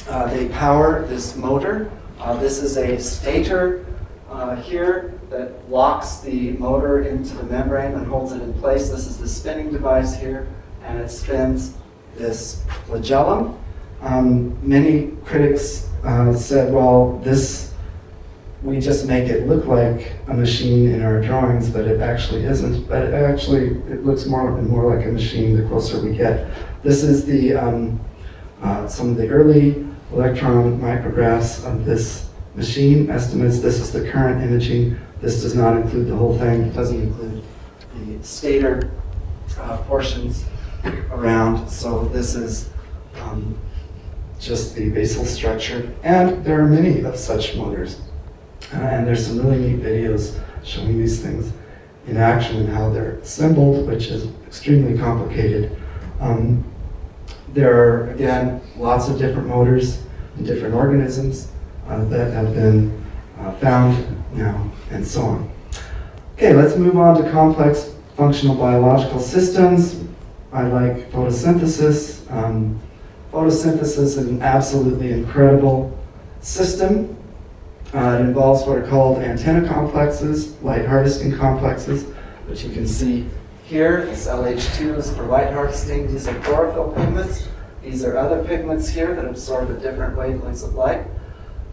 Uh, they power this motor. Uh, this is a stator uh, here that locks the motor into the membrane and holds it in place. This is the spinning device here, and it spins this flagellum. Um, many critics uh, said, well, this we just make it look like a machine in our drawings, but it actually isn't. But it actually, it looks more and more like a machine the closer we get. This is the um, uh, some of the early electron micrographs of this machine estimates. This is the current imaging. This does not include the whole thing. It doesn't include the stator uh, portions around. So this is um, just the basal structure. And there are many of such motors. And there's some really neat videos showing these things in action and how they're assembled, which is extremely complicated. Um, there are, again, lots of different motors and different organisms uh, that have been uh, found now, and so on. Okay, let's move on to complex functional biological systems. I like photosynthesis. Um, photosynthesis is an absolutely incredible system uh, it involves what are called antenna complexes, light harvesting complexes, which you can see here. This LH2 is for light harvesting. These are chlorophyll pigments. These are other pigments here that absorb at different wavelengths of light.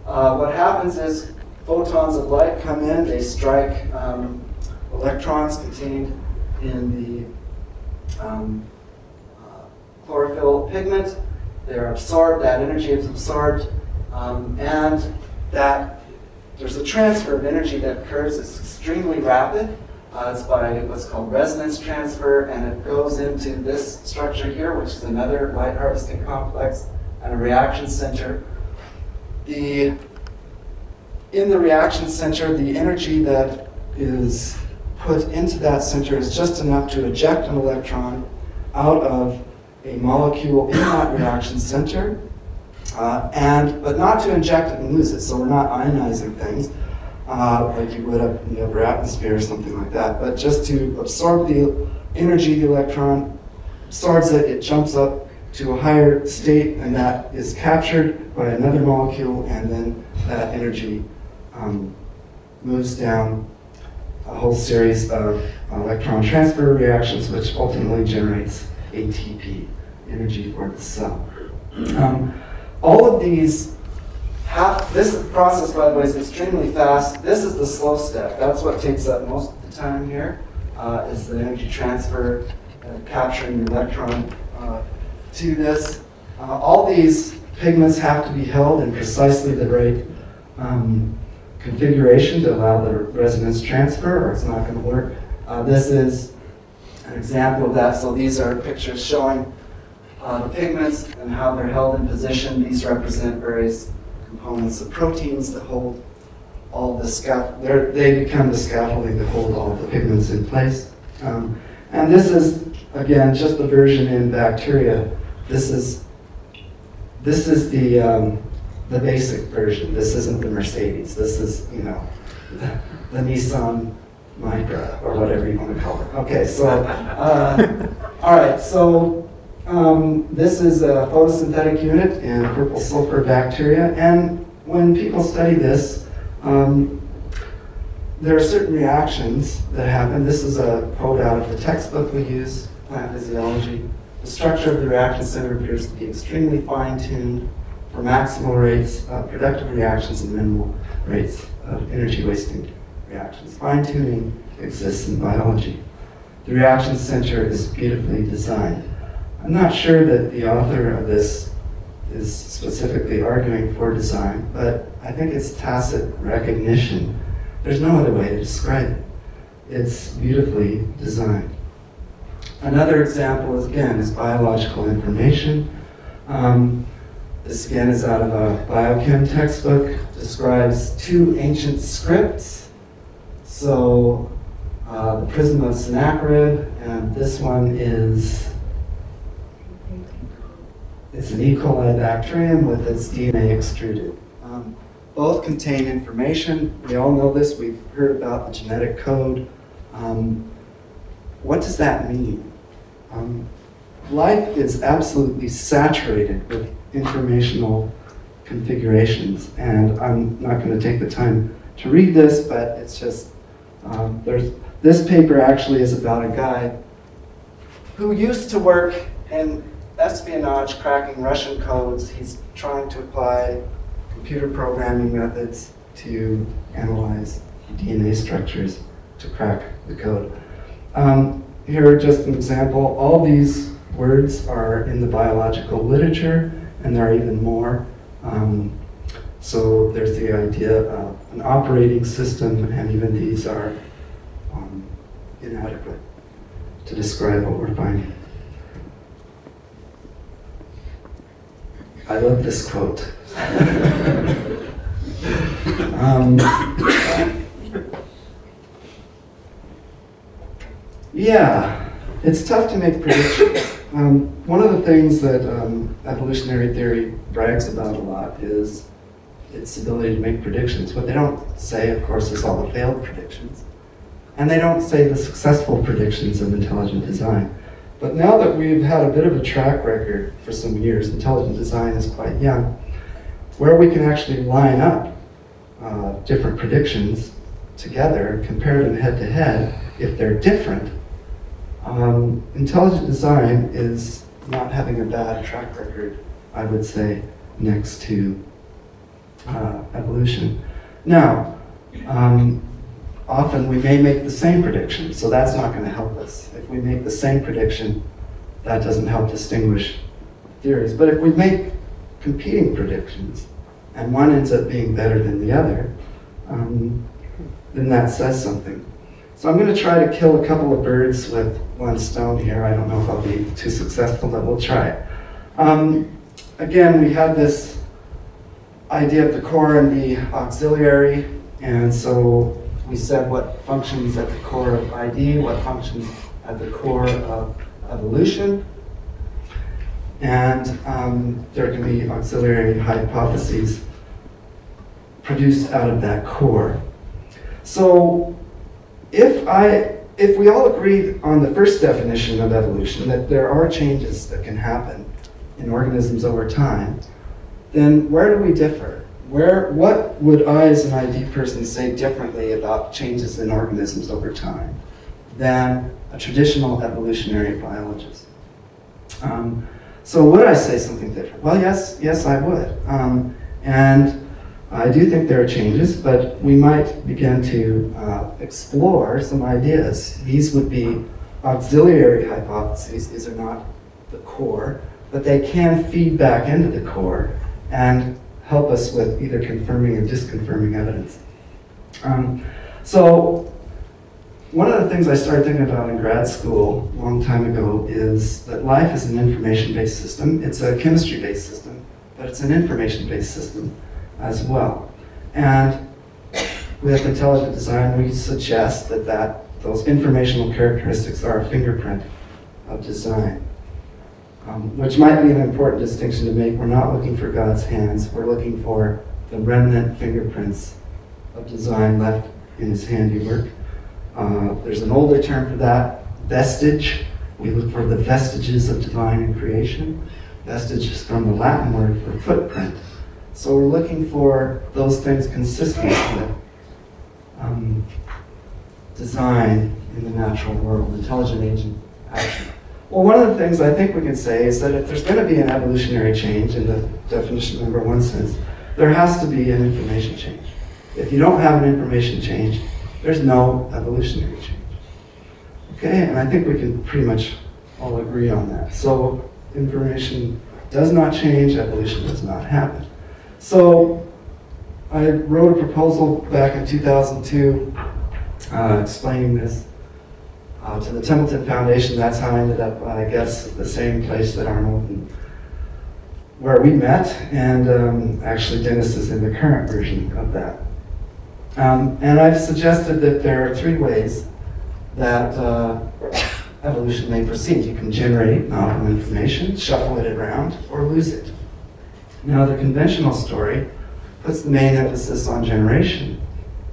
Uh, what happens is photons of light come in, they strike um, electrons contained in the um, uh, chlorophyll pigment. They're absorbed, that energy is absorbed, um, and that there's a transfer of energy that occurs. It's extremely rapid. Uh, it's by what's called resonance transfer, and it goes into this structure here, which is another light harvesting complex and a reaction center. The in the reaction center, the energy that is put into that center is just enough to eject an electron out of a molecule in that reaction center, uh, and but not to inject it and lose it. So we're not ionizing things uh, like you would in the upper atmosphere or something like that, but just to absorb the energy the electron absorbs it, it jumps up to a higher state, and that is captured by another molecule, and then that energy um, moves down a whole series of electron transfer reactions, which ultimately generates ATP, energy for the cell. Um, all of these have, this process, by the way, is extremely fast. This is the slow step. That's what takes up most of the time here, uh, is the energy transfer, uh, capturing the electron uh, to this. Uh, all these pigments have to be held in precisely the right um, configuration to allow the resonance transfer or it's not going to work. Uh, this is an example of that. So these are pictures showing uh, the pigments and how they're held in position. These represent various components of proteins that hold all the scaffold. They become the scaffolding that hold all the pigments in place. Um, and this is, again, just the version in bacteria. This is, this is the, um, the basic version. This isn't the Mercedes. This is, you know, the, the Nissan Micra or whatever you want to call it. Okay, so, uh, all right, so um, this is a photosynthetic unit in purple sulfur bacteria, and when people study this, um, there are certain reactions that happen. This is a quote out of the textbook we use, plant physiology. The structure of the reaction center appears to be extremely fine-tuned for maximal rates of productive reactions and minimal rates of energy wasting reactions. Fine tuning exists in biology. The reaction center is beautifully designed. I'm not sure that the author of this is specifically arguing for design, but I think it's tacit recognition. There's no other way to describe it. It's beautifully designed. Another example is, again, is biological information. Um, this again is out of a biochem textbook, describes two ancient scripts. So uh, the prism of Sennacherib, and this one is, it's an E. coli bacterium with its DNA extruded. Um, both contain information. We all know this. We've heard about the genetic code. Um, what does that mean? Um, life is absolutely saturated with informational configurations. And I'm not going to take the time to read this, but it's just, um, there's, this paper actually is about a guy who used to work in espionage, cracking Russian codes. He's trying to apply computer programming methods to analyze DNA structures to crack the code. Um, here, just an example. All these words are in the biological literature and there are even more. Um, so there's the idea of an operating system, and even these are um, inadequate to describe what we're finding. I love this quote. um, yeah, it's tough to make predictions. Um, one of the things that um, evolutionary theory brags about a lot is its ability to make predictions. What they don't say, of course, is all the failed predictions. And they don't say the successful predictions of intelligent design. But now that we've had a bit of a track record for some years, intelligent design is quite young, where we can actually line up uh, different predictions together, compare them head to head, if they're different, um, intelligent design is not having a bad track record, I would say, next to uh, evolution. Now, um, often we may make the same prediction, so that's not going to help us. If we make the same prediction, that doesn't help distinguish theories. But if we make competing predictions, and one ends up being better than the other, um, then that says something. So I'm going to try to kill a couple of birds with one stone here. I don't know if I'll be too successful, but we'll try it. Um, again, we had this idea of the core and the auxiliary, and so we said what functions at the core of ID, what functions at the core of evolution, and um, there can be auxiliary hypotheses produced out of that core. So if I if we all agree on the first definition of evolution, that there are changes that can happen in organisms over time, then where do we differ? Where, what would I as an ID person say differently about changes in organisms over time than a traditional evolutionary biologist? Um, so would I say something different? Well, yes, yes, I would. Um, and I do think there are changes, but we might begin to uh, explore some ideas. These would be auxiliary hypotheses. These are not the core, but they can feed back into the core and help us with either confirming or disconfirming evidence. Um, so one of the things I started thinking about in grad school a long time ago is that life is an information-based system. It's a chemistry-based system, but it's an information-based system as well. And with intelligent design, we suggest that, that those informational characteristics are a fingerprint of design. Um, which might be an important distinction to make. We're not looking for God's hands, we're looking for the remnant fingerprints of design left in his handiwork. Uh, there's an older term for that, vestige. We look for the vestiges of divine creation. Vestige is from the Latin word for footprint. So we're looking for those things consistent with um, design in the natural world, intelligent agent action. Well, one of the things I think we can say is that if there's going to be an evolutionary change in the definition number one sense, there has to be an information change. If you don't have an information change, there's no evolutionary change. Okay, and I think we can pretty much all agree on that. So information does not change, evolution does not happen. So I wrote a proposal back in 2002 uh, explaining this uh, to the Templeton Foundation. That's how I ended up, I guess, the same place that Arnold and where we met, and um, actually Dennis is in the current version of that. Um, and I've suggested that there are three ways that uh, evolution may proceed. You can generate novel information, shuffle it around, or lose it. Now, the conventional story puts the main emphasis on generation.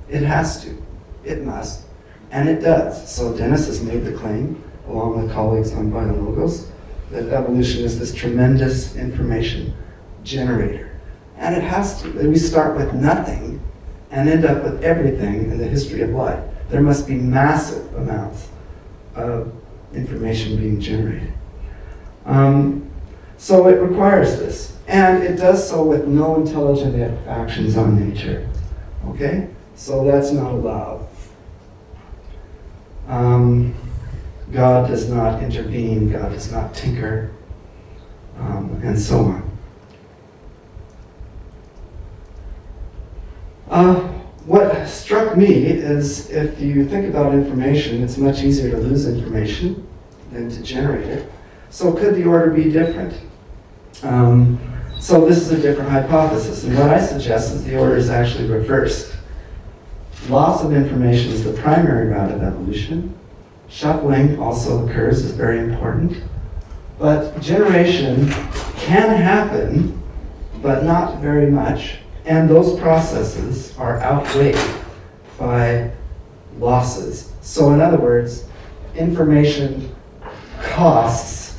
It has to, it must, and it does. So Dennis has made the claim, along with colleagues on Biologos, that evolution is this tremendous information generator. And it has to. We start with nothing and end up with everything in the history of life. There must be massive amounts of information being generated. Um, so it requires this. And it does so with no intelligent actions on nature. Okay? So that's not allowed. Um, God does not intervene, God does not tinker, um, and so on. Uh, what struck me is if you think about information, it's much easier to lose information than to generate it. So could the order be different? Um, so this is a different hypothesis, and what I suggest is the order is actually reversed. Loss of information is the primary route of evolution. Shuffling also occurs, is very important. But generation can happen, but not very much, and those processes are outweighed by losses. So in other words, information costs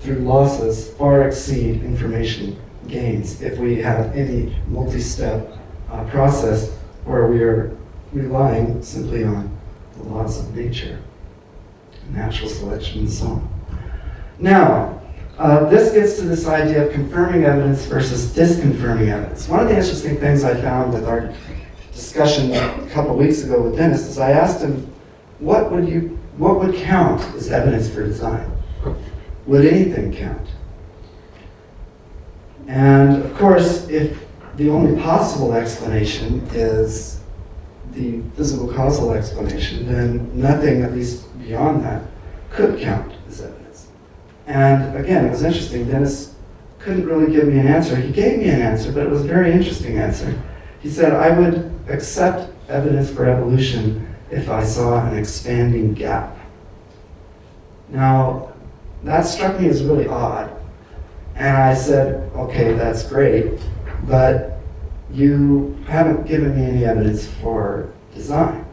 through losses far exceed information gains if we have any multi-step uh, process where we are relying simply on the laws of nature, natural selection, and so on. Now, Uh, this gets to this idea of confirming evidence versus disconfirming evidence. One of the interesting things I found with our discussion a couple weeks ago with Dennis is I asked him, what would you, what would count as evidence for design? Would anything count? And of course, if the only possible explanation is the physical causal explanation, then nothing, at least beyond that, could count. And again, it was interesting. Dennis couldn't really give me an answer. He gave me an answer, but it was a very interesting answer. He said, I would accept evidence for evolution if I saw an expanding gap. Now, that struck me as really odd. And I said, okay, that's great, but you haven't given me any evidence for design.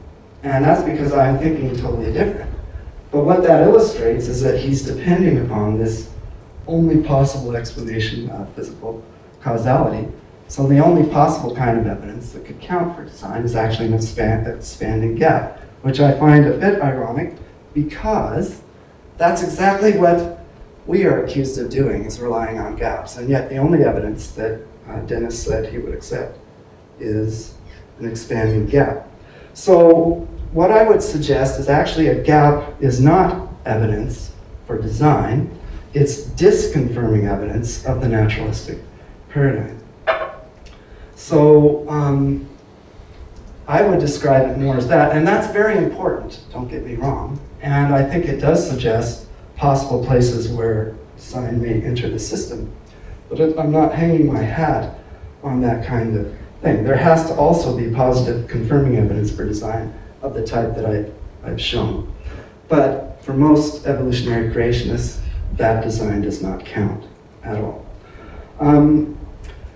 And that's because I'm thinking totally different. But what that illustrates is that he's depending upon this only possible explanation of physical causality. So the only possible kind of evidence that could count for design is actually an expand, expanding gap, which I find a bit ironic because that's exactly what we are accused of doing, is relying on gaps. And yet the only evidence that uh, Dennis said he would accept is an expanding gap. So what I would suggest is actually a gap is not evidence for design, it's disconfirming evidence of the naturalistic paradigm. So um, I would describe it more as that, and that's very important, don't get me wrong. And I think it does suggest possible places where design may enter the system. But I'm not hanging my hat on that kind of thing. There has to also be positive confirming evidence for design of the type that I, I've shown. But for most evolutionary creationists, that design does not count at all. Um,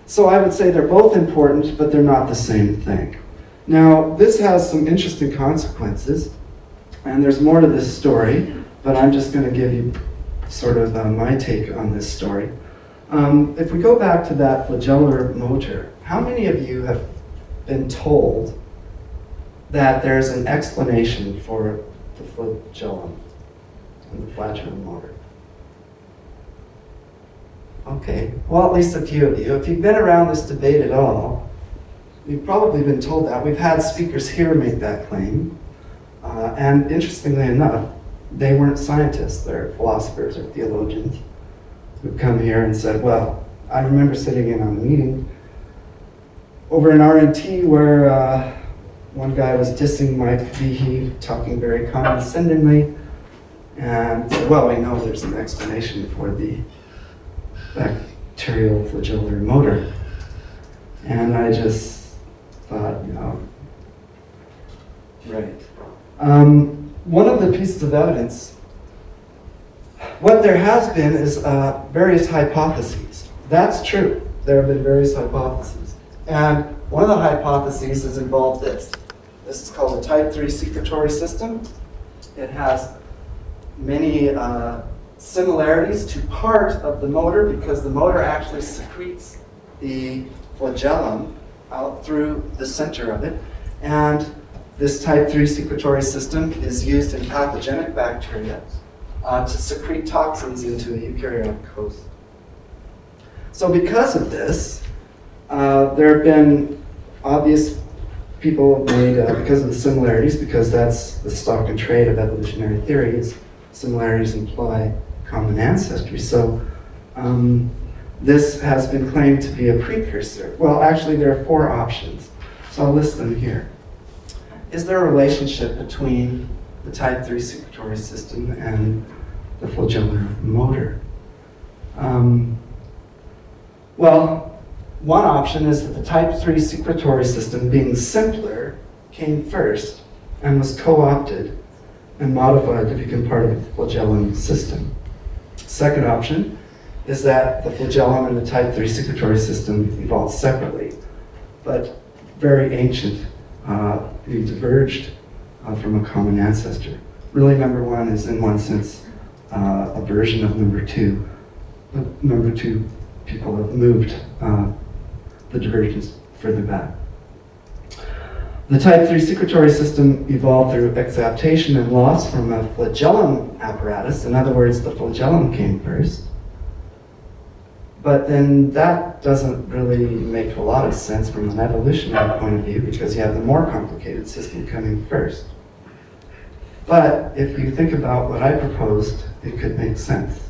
so I would say they're both important, but they're not the same thing. Now, this has some interesting consequences, and there's more to this story, but I'm just going to give you sort of uh, my take on this story. Um, if we go back to that flagellar motor, how many of you have been told that there's an explanation for the flagellum and the flagellum motor? Okay, well, at least a few of you. If you've been around this debate at all, you've probably been told that. We've had speakers here make that claim. Uh, and interestingly enough, they weren't scientists, they're philosophers or theologians who've come here and said, well, I remember sitting in on a meeting over in RNT where uh, one guy was dissing Mike Behe, talking very condescendingly, and said, well, we know there's an explanation for the bacterial flagellar motor. And I just thought, you know, right. Um, one of the pieces of evidence, what there has been is uh, various hypotheses. That's true. There have been various hypotheses. And one of the hypotheses has involved this. This is called a type 3 secretory system. It has many uh, similarities to part of the motor because the motor actually secretes the flagellum out through the center of it. And this type 3 secretory system is used in pathogenic bacteria uh, to secrete toxins into a eukaryotic host. So because of this, uh, there have been obvious people made, uh, because of the similarities, because that's the stock and trade of evolutionary theories, similarities imply common ancestry. So um, this has been claimed to be a precursor. Well, actually, there are four options. So I'll list them here. Is there a relationship between the type 3 secretory system and the flagellar motor? Um, well, one option is that the type 3 secretory system, being simpler, came first and was co-opted and modified to become part of the flagellum system. Second option is that the flagellum and the type 3 secretory system evolved separately, but very ancient, uh, diverged uh, from a common ancestor. Really, number one is in one sense uh, a version of number two. But number two, people have moved uh, the divergence further back. The type 3 secretory system evolved through exaptation and loss from a flagellum apparatus. In other words, the flagellum came first. But then that doesn't really make a lot of sense from an evolutionary point of view because you have the more complicated system coming first. But if you think about what I proposed, it could make sense.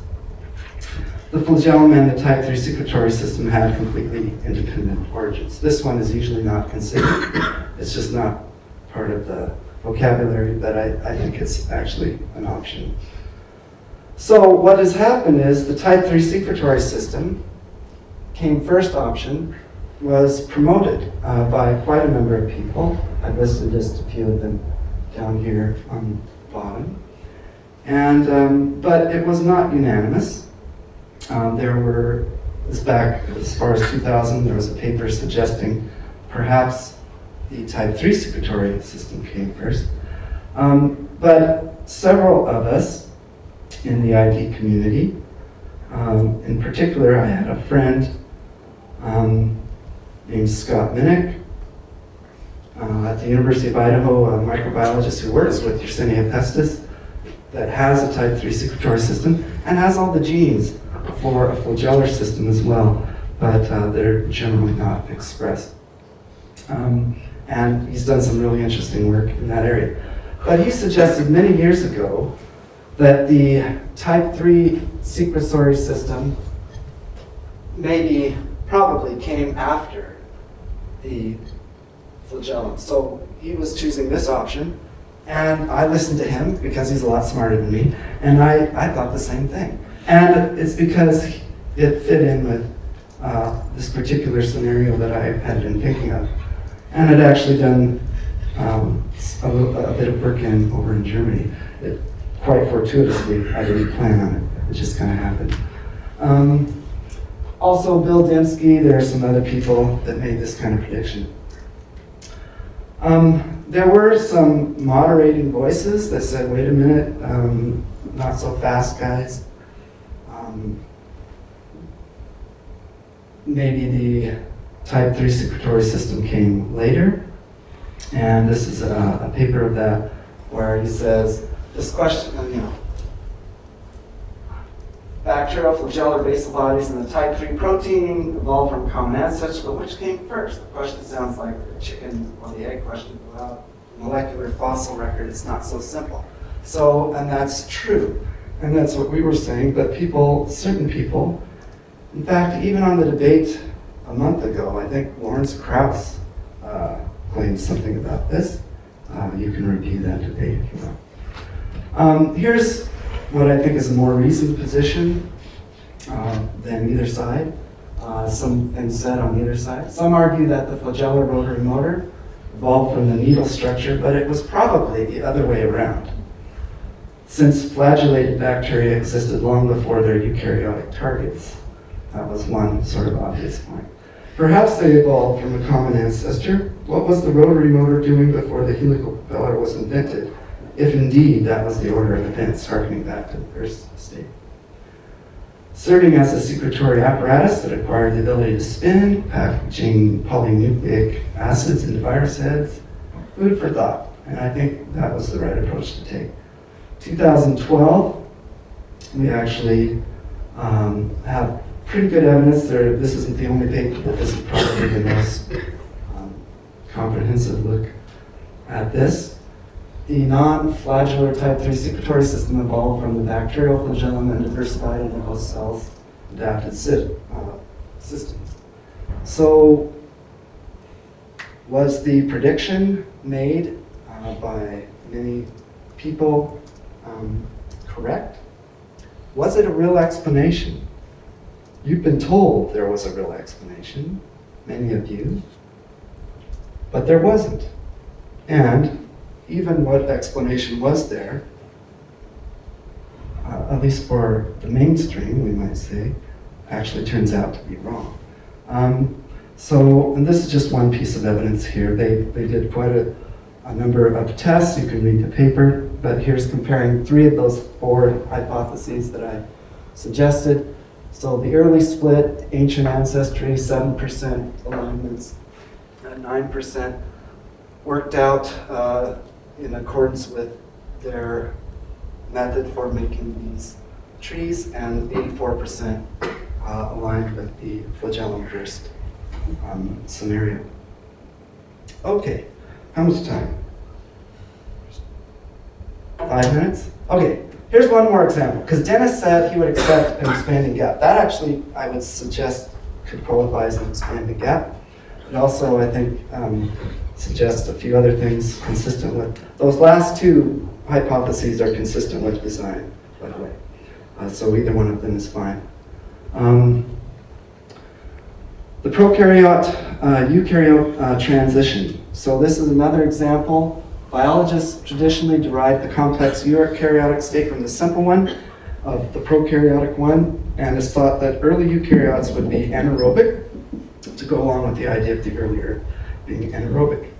The flagellum and the type 3 secretory system had completely independent origins. This one is usually not considered. It's just not part of the vocabulary, but I, I think it's actually an option. So what has happened is the type 3 secretory system came first option, was promoted uh, by quite a number of people. I've listed just a few of them down here on the bottom. And, um, but it was not unanimous. Um, there were, this back as far as 2000, there was a paper suggesting perhaps the type 3 secretory system came first. Um, but several of us in the ID community, um, in particular, I had a friend um, named Scott Minnich uh, at the University of Idaho, a microbiologist who works with Yersinia pestis that has a type 3 secretory system and has all the genes for a flagellar system as well, but uh, they're generally not expressed. Um, and he's done some really interesting work in that area. But he suggested many years ago that the type 3 secretory system maybe probably came after the flagellum. So he was choosing this option, and I listened to him because he's a lot smarter than me, and I, I thought the same thing. And it's because it fit in with uh, this particular scenario that I had been thinking of. And I'd actually done um, a, a, bit of work in over in Germany. It, quite fortuitously, I didn't plan on it. It just kind of happened. Um, also, Bill Dembski, there are some other people that made this kind of prediction. Um, there were some moderating voices that said, wait a minute, um, not so fast, guys. Um, maybe the type 3 secretory system came later. And this is a, a paper of that where he says, this question, you know, bacterial flagellar basal bodies and the type 3 protein evolved from common ancestors, but which came first? The question sounds like the chicken or the egg question without molecular fossil record. It's not so simple. So, and that's true. And that's what we were saying, but people, certain people, in fact, even on the debate a month ago, I think Lawrence Krauss uh, claimed something about this. Uh, you can review that debate if you want. Um, here's what I think is a more recent position uh, than either side. Uh, some things said on either side. Some argue that the flagellar rotary motor evolved from the needle structure, but it was probably the other way around. Since flagellated bacteria existed long before their eukaryotic targets. That was one sort of obvious point. Perhaps they evolved from a common ancestor. What was the rotary motor doing before the helical propeller was invented? if indeed that was the order of events, harkening back to the first state. Serving as a secretory apparatus that acquired the ability to spin, packaging polynucleic acids into virus heads, food for thought. And I think that was the right approach to take. 2012, we actually um, have pretty good evidence. There, this isn't the only paper, but this is probably the most um, comprehensive look at this. The non-flagellar type 3 secretory system evolved from the bacterial flagellum and diversified into host cells adapted uh, systems. So was the prediction made uh, by many people um, correct? Was it a real explanation? You've been told there was a real explanation, many of you, but there wasn't. And even what explanation was there, uh, at least for the mainstream, we might say, actually turns out to be wrong. Um, so, and this is just one piece of evidence here. They, they did quite a, a number of tests. You can read the paper, but here's comparing three of those four hypotheses that I suggested. So the early split, ancient ancestry, 7% alignments, 9% worked out uh, in accordance with their method for making these trees, and 84% uh, aligned with the flagellum first um, scenario. Okay, how much time? Five minutes? Okay, here's one more example, because Dennis said he would accept an expanding gap. That actually, I would suggest, could qualify as an expanding gap. It also, I think, um, suggests a few other things consistent with, those last two hypotheses are consistent with design, by the way. Uh, so either one of them is fine. Um, the prokaryote uh, eukaryote uh, transition. So this is another example. Biologists traditionally derive the complex eukaryotic state from the simple one of the prokaryotic one, and it's thought that early eukaryotes would be anaerobic to go along with the idea of the earlier being anaerobic.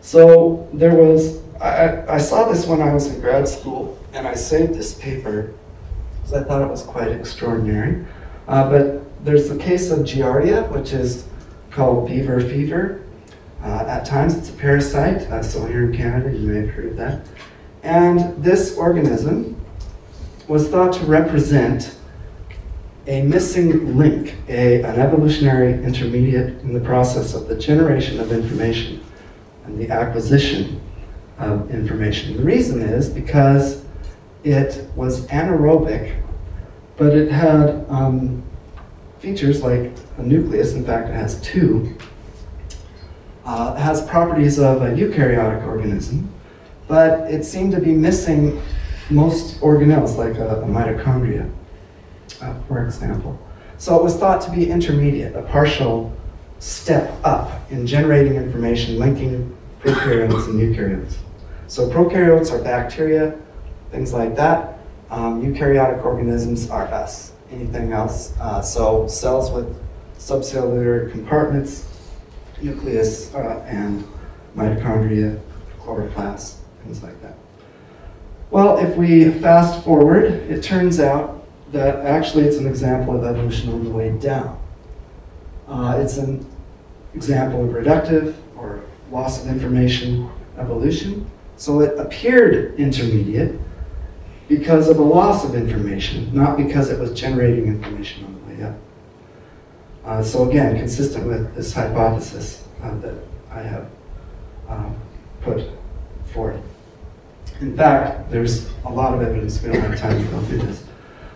So there was, I, I saw this when I was in grad school, and I saved this paper because I thought it was quite extraordinary. Uh, but there's the case of Giardia, which is called beaver fever. Uh, at times it's a parasite, uh, so here in Canada you may have heard of that. And this organism was thought to represent a missing link, a, an evolutionary intermediate in the process of the generation of information and the acquisition of information. The reason is because it was anaerobic, but it had um, features like a nucleus, in fact, it has two. Uh, has properties of a eukaryotic organism, but it seemed to be missing most organelles, like a, a mitochondria, uh, for example. So it was thought to be intermediate, a partial step up in generating information, linking prokaryotes and eukaryotes. So prokaryotes are bacteria, things like that. Um, eukaryotic organisms are us, anything else. Uh, so cells with subcellular compartments, nucleus, uh, and mitochondria, chloroplasts, things like that. Well, if we fast forward, it turns out that actually it's an example of evolution on the way down. Uh, it's an example of reductive or loss of information evolution. So it appeared intermediate because of a loss of information, not because it was generating information on the way up. Uh, so again, consistent with this hypothesis uh, that I have um, put forth. In fact, there's a lot of evidence, we don't have time to go through this.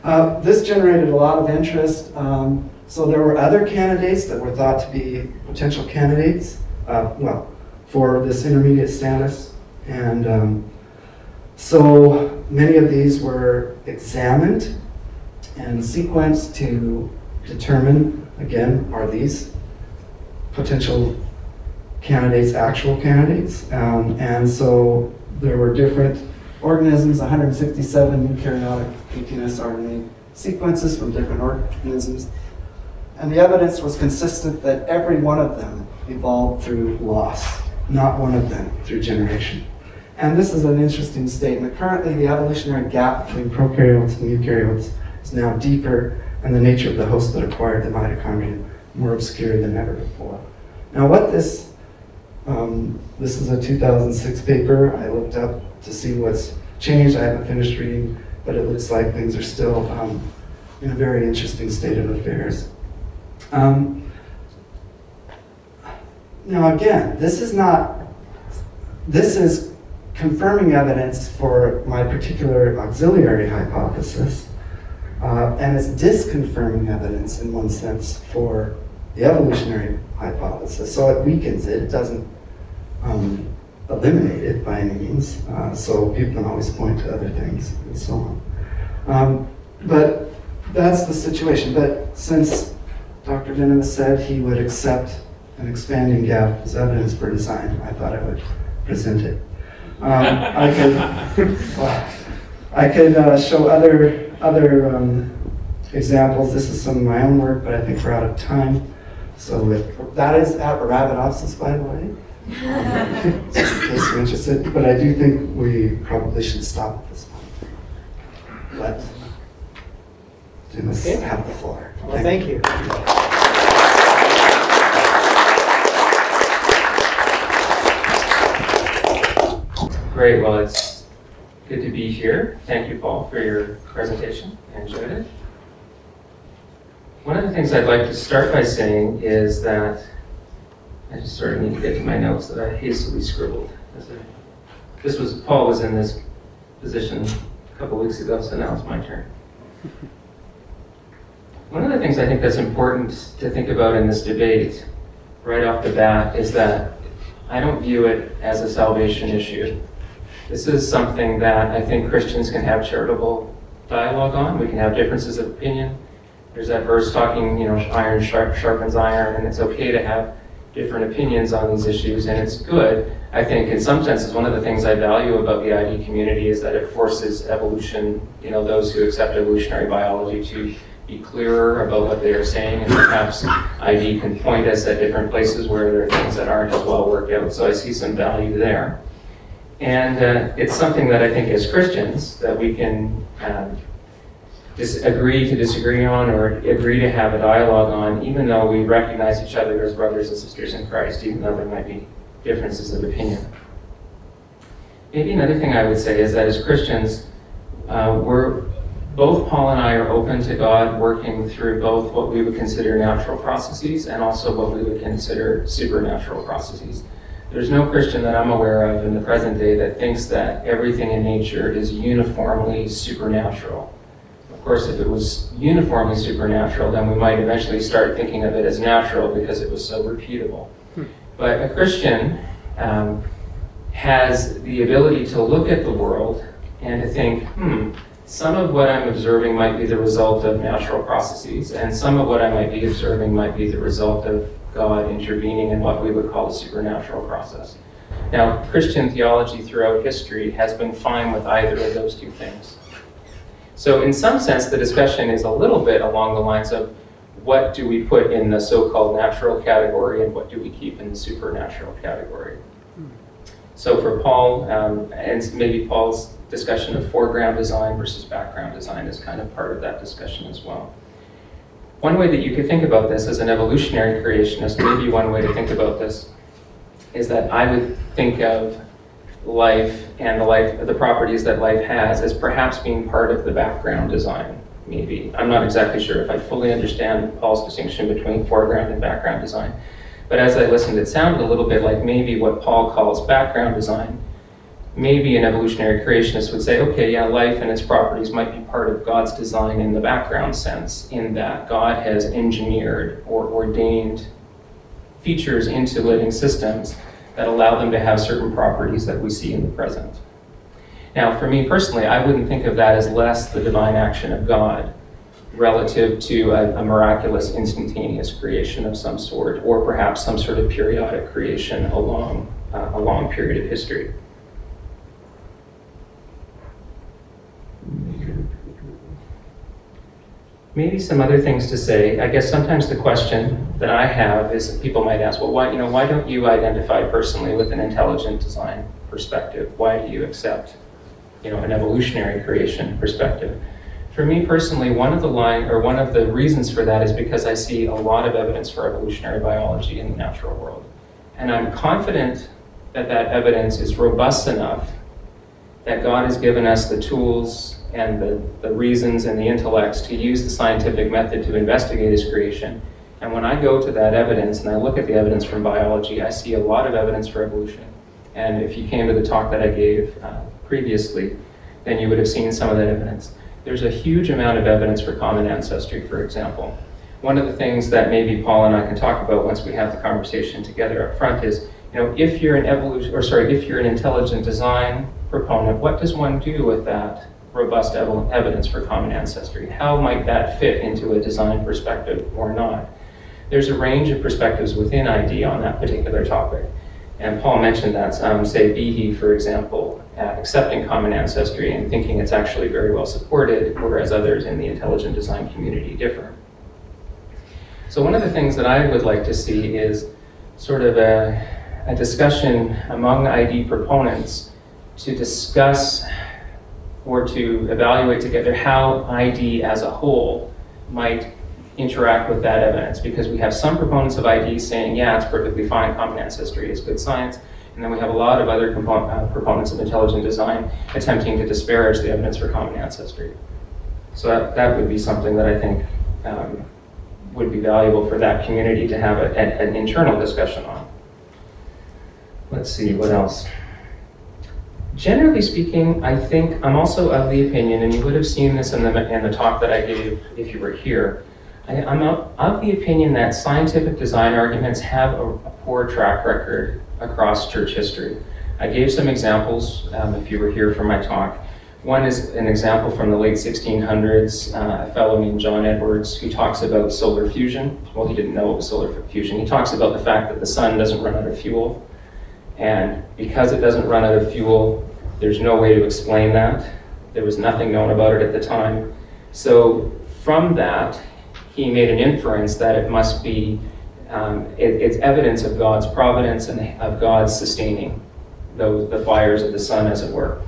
Uh, this generated a lot of interest. Um, so there were other candidates that were thought to be potential candidates, uh, well, for this intermediate status. And um, so many of these were examined and sequenced to determine, again, are these potential candidates actual candidates? Um, and so there were different organisms, 167 eukaryotic 18S RNA sequences from different organisms. And the evidence was consistent that every one of them evolved through loss, not one of them through generation. And this is an interesting statement. Currently, the evolutionary gap between prokaryotes and eukaryotes is now deeper, and the nature of the host that acquired the mitochondria more obscure than ever before. Now, what this um, this is a 2006 paper. I looked up to see what's changed. I haven't finished reading, but it looks like things are still um, in a very interesting state of affairs. Um, now, again, this is not, this is confirming evidence for my particular auxiliary hypothesis, uh, and it's disconfirming evidence in one sense for the evolutionary hypothesis. So it weakens it, it doesn't um, eliminate it by any means. Uh, so people can always point to other things and so on. Um, but that's the situation. But since Dr. Venema said he would accept an expanding gap as evidence for design, I thought I would present it. Um, I could, well, I could uh, show other other um, examples. This is some of my own work, but I think we're out of time. So if, that is at Arabidopsis, by the way, just in case you're interested. But I do think we probably should stop at this point. Let Dennis Okay. have the floor. Well, thank you. Great, well, it's good to be here. Thank you, Paul, for your presentation. I enjoyed it. One of the things I'd like to start by saying is that I just sort of need to get to my notes that I hastily scribbled. This was, Paul was in this position a couple weeks ago, so now it's my turn. One of the things I think that's important to think about in this debate, right off the bat, is that I don't view it as a salvation issue. This is something that I think Christians can have charitable dialogue on. We can have differences of opinion. There's that verse talking, you know, iron sharp, sharpens iron, and it's okay to have different opinions on these issues, and it's good. I think, in some senses, one of the things I value about the ID community is that it forces evolution, you know, those who accept evolutionary biology to be clearer about what they are saying, and perhaps ID can point us at different places where there are things that aren't as well worked out. So I see some value there. And uh, it's something that I think as Christians that we can um, agree to disagree on or agree to have a dialogue on, even though we recognize each other as brothers and sisters in Christ, even though there might be differences of opinion. Maybe another thing I would say is that as Christians, uh, we're both Paul and I are open to God working through both what we would consider natural processes and also what we would consider supernatural processes. There's no Christian that I'm aware of in the present day that thinks that everything in nature is uniformly supernatural. Of course, if it was uniformly supernatural, then we might eventually start thinking of it as natural because it was so repeatable. But a Christian um, has the ability to look at the world and to think, hmm, some of what I'm observing might be the result of natural processes, and some of what I might be observing might be the result of God intervening in what we would call a supernatural process. Now, Christian theology throughout history has been fine with either of those two things. So, in some sense, the discussion is a little bit along the lines of what do we put in the so called natural category and what do we keep in the supernatural category. So, for Paul, um, and maybe Paul's discussion of foreground design versus background design is kind of part of that discussion as well. One way that you could think about this as an evolutionary creationist, maybe one way to think about this is that I would think of life and the life, the properties that life has as perhaps being part of the background design. Maybe I'm not exactly sure if I fully understand Paul's distinction between foreground and background design, but as I listened, it sounded a little bit like maybe what Paul calls background design maybe an evolutionary creationist would say, okay, yeah, life and its properties might be part of God's design in the background sense, in that God has engineered or ordained features into living systems that allow them to have certain properties that we see in the present. Now, for me personally, I wouldn't think of that as less the divine action of God relative to a, a miraculous instantaneous creation of some sort, or perhaps some sort of periodic creation along uh, a long period of history. Maybe some other things to say. I guess sometimes the question that I have is that people might ask, well, why, you know, why don't you identify personally with an intelligent design perspective? Why do you accept, you know, an evolutionary creation perspective? For me personally, one of the line or one of the reasons for that is because I see a lot of evidence for evolutionary biology in the natural world. And I'm confident that that evidence is robust enough that God has given us the tools and the, the reasons and the intellects to use the scientific method to investigate his creation. And when I go to that evidence and I look at the evidence from biology, I see a lot of evidence for evolution. And if you came to the talk that I gave uh, previously, then you would have seen some of that evidence. There's a huge amount of evidence for common ancestry, for example. One of the things that maybe Paul and I can talk about once we have the conversation together up front is, you know, if you're an evolution, or sorry, if you're an intelligent design proponent, what does one do with that robust ev- evidence for common ancestry? How might that fit into a design perspective or not? There's a range of perspectives within ID on that particular topic. And Paul mentioned that, um, say, Behe, for example, uh, accepting common ancestry and thinking it's actually very well supported, whereas others in the intelligent design community differ. So, one of the things that I would like to see is sort of a, a discussion among ID proponents to discuss or to evaluate together how ID as a whole might interact with that evidence because we have some proponents of ID saying, yeah, it's perfectly fine, common ancestry is good science. And then we have a lot of other uh, proponents of intelligent design attempting to disparage the evidence for common ancestry. So that, that would be something that I think um, would be valuable for that community to have a- an an internal discussion on. Let's see, what else? Generally speaking, I think I'm also of the opinion, and you would have seen this in the, in the talk that I gave if you were here. I, I'm of, of the opinion that scientific design arguments have a, a poor track record across church history. I gave some examples um, if you were here for my talk. One is an example from the late 1600s, uh, a fellow named John Edwards who talks about solar fusion. Well, he didn't know it was solar fusion. He talks about the fact that the sun doesn't run out of fuel. And because it doesn't run out of fuel, there's no way to explain that. There was nothing known about it at the time. So from that, he made an inference that it must be, um, it, it's evidence of God's providence and of God's sustaining those, the fires of the sun, as it were.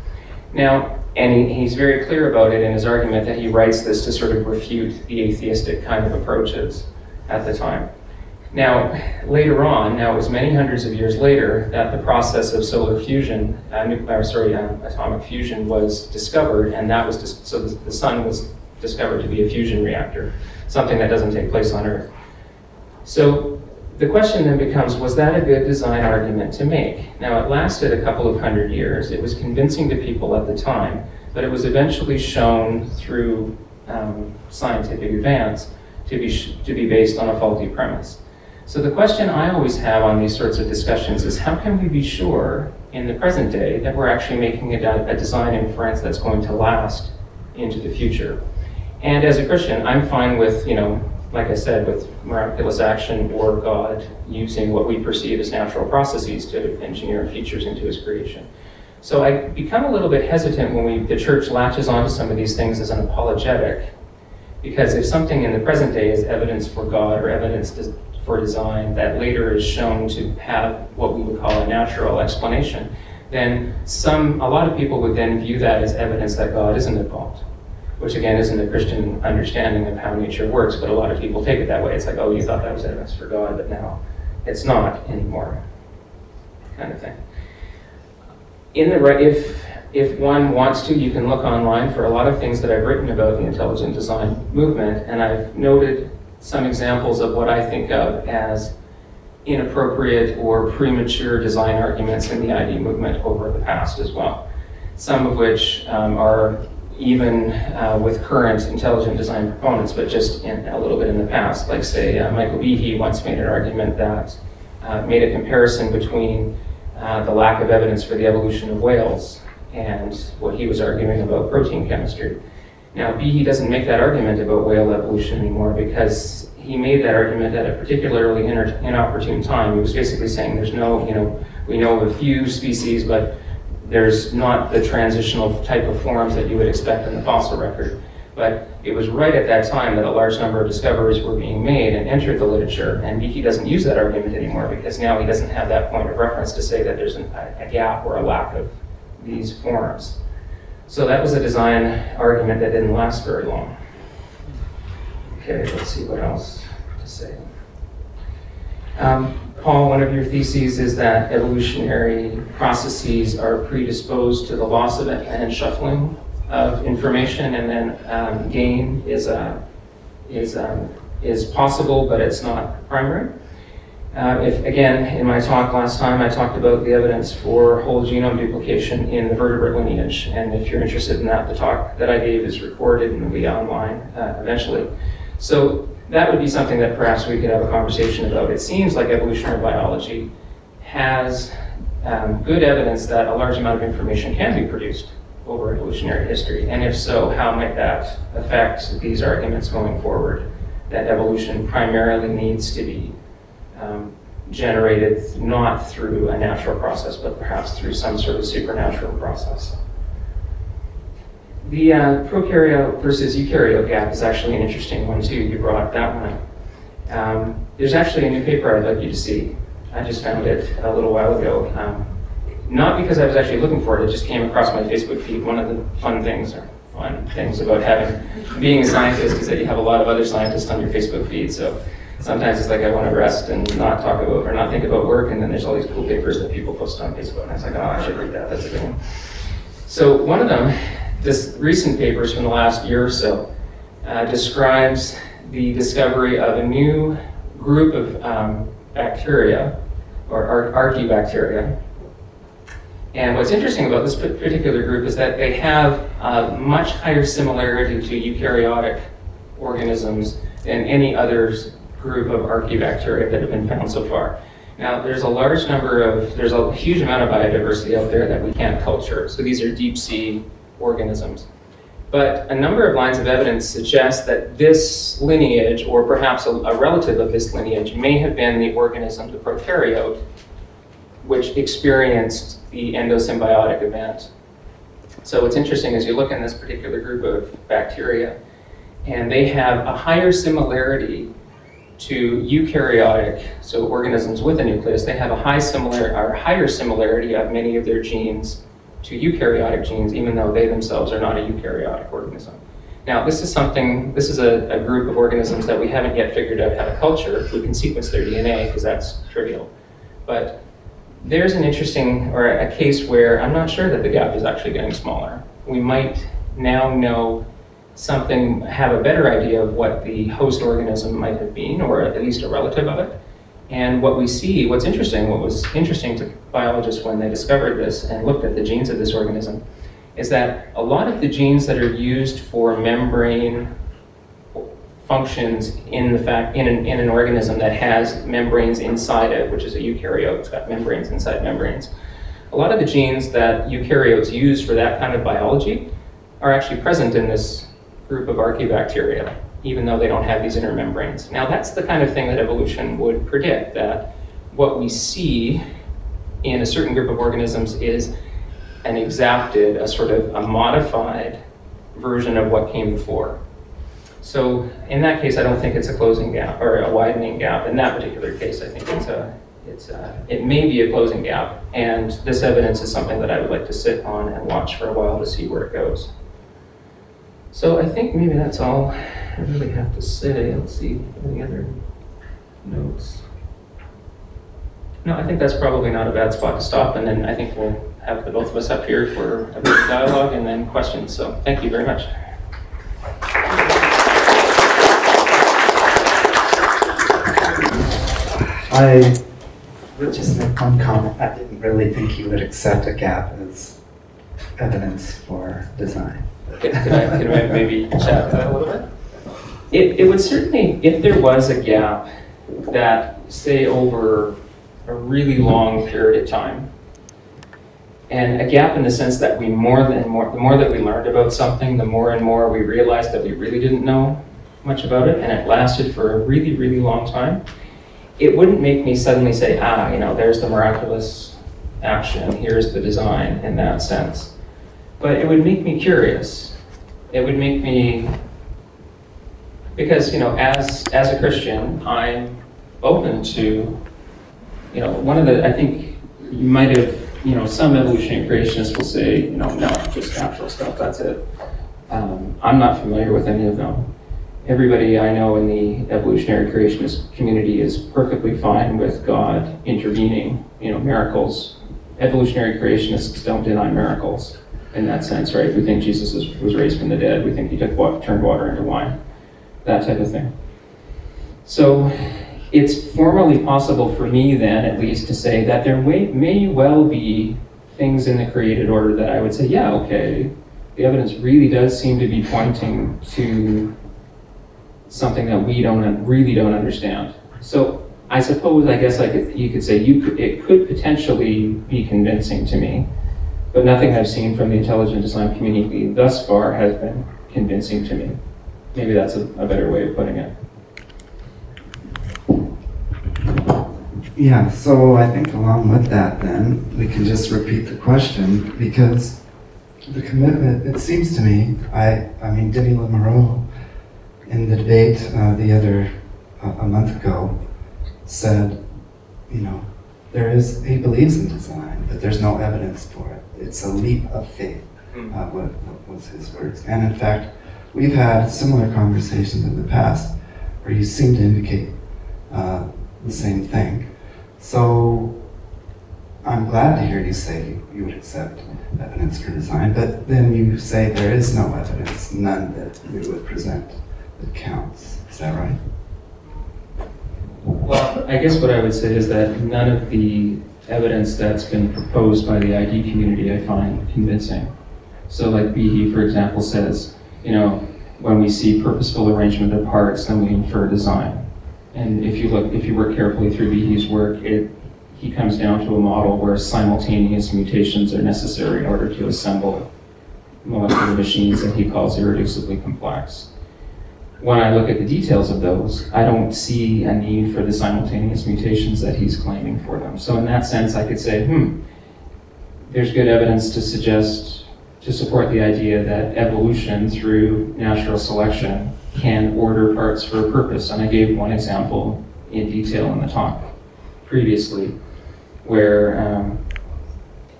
Now, and he, he's very clear about it in his argument that he writes this to sort of refute the atheistic kind of approaches at the time. Now, later on, now it was many hundreds of years later that the process of solar fusion, uh, nuclear, sorry, uh, atomic fusion was discovered, and that was dis- so the, the sun was discovered to be a fusion reactor, something that doesn't take place on Earth. So the question then becomes, was that a good design argument to make? Now, it lasted a couple of hundred years. It was convincing to people at the time, but it was eventually shown through um, scientific advance to be, sh- to be based on a faulty premise. So the question I always have on these sorts of discussions is how can we be sure in the present day that we're actually making a, a design inference that's going to last into the future? And as a Christian, I'm fine with, you know, like I said, with miraculous action or God using what we perceive as natural processes to engineer features into his creation. So I become a little bit hesitant when we, the church latches onto some of these things as an apologetic, because if something in the present day is evidence for God or evidence for design that later is shown to have what we would call a natural explanation, then some, a lot of people would then view that as evidence that God isn't involved which again isn't a Christian understanding of how nature works, but a lot of people take it that way. It's like, oh, you thought that was evidence for God, but now it's not anymore, kind of thing. In the right, if if one wants to, you can look online for a lot of things that I've written about the intelligent design movement, and I've noted some examples of what I think of as inappropriate or premature design arguments in the ID movement over the past as well. Some of which um, are even uh, with current intelligent design proponents, but just in, a little bit in the past. Like, say, uh, Michael Behe once made an argument that uh, made a comparison between uh, the lack of evidence for the evolution of whales and what he was arguing about protein chemistry. Now, Behe doesn't make that argument about whale evolution anymore because he made that argument at a particularly inopportune time. He was basically saying there's no, you know, we know of a few species, but there's not the transitional type of forms that you would expect in the fossil record. But it was right at that time that a large number of discoveries were being made and entered the literature. And Behe doesn't use that argument anymore because now he doesn't have that point of reference to say that there's an, a gap or a lack of these forms. So that was a design argument that didn't last very long. Okay, let's see what else to say. Um, Paul, one of your theses is that evolutionary processes are predisposed to the loss of and shuffling of information, and then um, gain is uh, is um, is possible, but it's not primary. Uh, if again, in my talk last time, I talked about the evidence for whole genome duplication in the vertebrate lineage, and if you're interested in that, the talk that I gave is recorded and will be online uh, eventually. So that would be something that perhaps we could have a conversation about. It seems like evolutionary biology has um, good evidence that a large amount of information can be produced over evolutionary history, and if so, how might that affect these arguments going forward? That evolution primarily needs to be um, generated not through a natural process, but perhaps through some sort of supernatural process. The uh, prokaryote versus eukaryote gap is actually an interesting one too. You brought that one up. Um, there's actually a new paper I'd like you to see. I just found it a little while ago. Um, not because I was actually looking for it, it just came across my Facebook feed. One of the fun things, or fun things about having being a scientist is that you have a lot of other scientists on your Facebook feed. So sometimes it's like I want to rest and not talk about or not think about work, and then there's all these cool papers that people post on Facebook, and I was like, oh, I should read that. That's a good one. So one of them, this recent papers from the last year or so, uh, describes the discovery of a new group of um, bacteria, or ar- archaebacteria. And what's interesting about this particular group is that they have much higher similarity to eukaryotic organisms than any other s- group of archaebacteria that have been found so far. Now, there's a large number of, there's a huge amount of biodiversity out there that we can't culture. So these are deep sea organisms. But a number of lines of evidence suggest that this lineage, or perhaps a, a relative of this lineage, may have been the organism, the prokaryote, which experienced the endosymbiotic event. So what's interesting is you look in this particular group of bacteria, and they have a higher similarity to eukaryotic, so organisms with a nucleus, they have a high similar or higher similarity of many of their genes to eukaryotic genes, even though they themselves are not a eukaryotic organism. Now, this is something, this is a, a group of organisms that we haven't yet figured out how to culture. We can sequence their DNA because that's trivial. But there's an interesting, or a case where I'm not sure that the gap is actually getting smaller. We might now know something, have a better idea of what the host organism might have been, or at least a relative of it. And what we see, what's interesting, what was interesting to biologists when they discovered this and looked at the genes of this organism, is that a lot of the genes that are used for membrane functions in the fact in an, in an organism that has membranes inside it, which is a eukaryote, it's got membranes inside membranes. A lot of the genes that eukaryotes use for that kind of biology are actually present in this group of archaebacteria, even though they don't have these inner membranes. Now, that's the kind of thing that evolution would predict that what we see in a certain group of organisms is an exapted, a sort of a modified version of what came before. So in that case, I don't think it's a closing gap or a widening gap. In that particular case, I think it's a, it's a, it may be a closing gap. And this evidence is something that I would like to sit on and watch for a while to see where it goes. So I think maybe that's all I really have to say. Let's see, any other notes? No, I think that's probably not a bad spot to stop. And then I think we'll have the both of us up here for a bit of dialogue and then questions. So thank you very much. I would just make one comment. I didn't really think you would accept a gap as evidence for design. Could, could I, could I maybe chat that a little bit? It, it would certainly, if there was a gap that, say, over a really long period of time, and a gap in the sense that we more than more, the more that we learned about something, the more and more we realized that we really didn't know much about it, and it lasted for a really, really long time, it wouldn't make me suddenly say, ah, you know, there's the miraculous action, here's the design in that sense. But it would make me curious. It would make me, because, you know, as, as a Christian, I'm open to, you know, one of the, I think you might have, you know, some evolutionary creationists will say, you know, no, just natural stuff, that's it. Um, I'm not familiar with any of them everybody I know in the evolutionary creationist community is perfectly fine with God intervening, you know, miracles. Evolutionary creationists don't deny miracles in that sense, right? We think Jesus was, was raised from the dead. We think he took water, turned water into wine, that type of thing. So it's formally possible for me then, at least, to say that there may, may well be things in the created order that I would say, yeah, okay, the evidence really does seem to be pointing to something that we don't really don't understand. So I suppose I guess could, you could say you could, it could potentially be convincing to me, but nothing I've seen from the intelligent design community thus far has been convincing to me. Maybe that's a, a better way of putting it. Yeah, so I think along with that, then we can just repeat the question because the commitment. It seems to me, I, I mean, Denis Lamoureux in the debate uh, the other uh, a month ago said, you know, there is he believes in design, but there's no evidence for it. It's a leap of faith. Uh, what, what was his words? And in fact, we've had similar conversations in the past where you seem to indicate uh, the same thing. So I'm glad to hear you say you would accept evidence for design, but then you say there is no evidence, none that we would present that counts. Is that right? Well, I guess what I would say is that none of the evidence that's been proposed by the ID community I find convincing. So like Behe, for example, says, you know, when we see purposeful arrangement of parts, then we infer design. And if you look, if you work carefully through Behe's work, it, he comes down to a model where simultaneous mutations are necessary in order to assemble molecular machines that he calls irreducibly complex. When I look at the details of those, I don't see a need for the simultaneous mutations that he's claiming for them. So in that sense, I could say, hmm, there's good evidence to suggest, to support the idea that evolution through natural selection can order parts for a purpose. And I gave one example in detail in the talk previously, where um,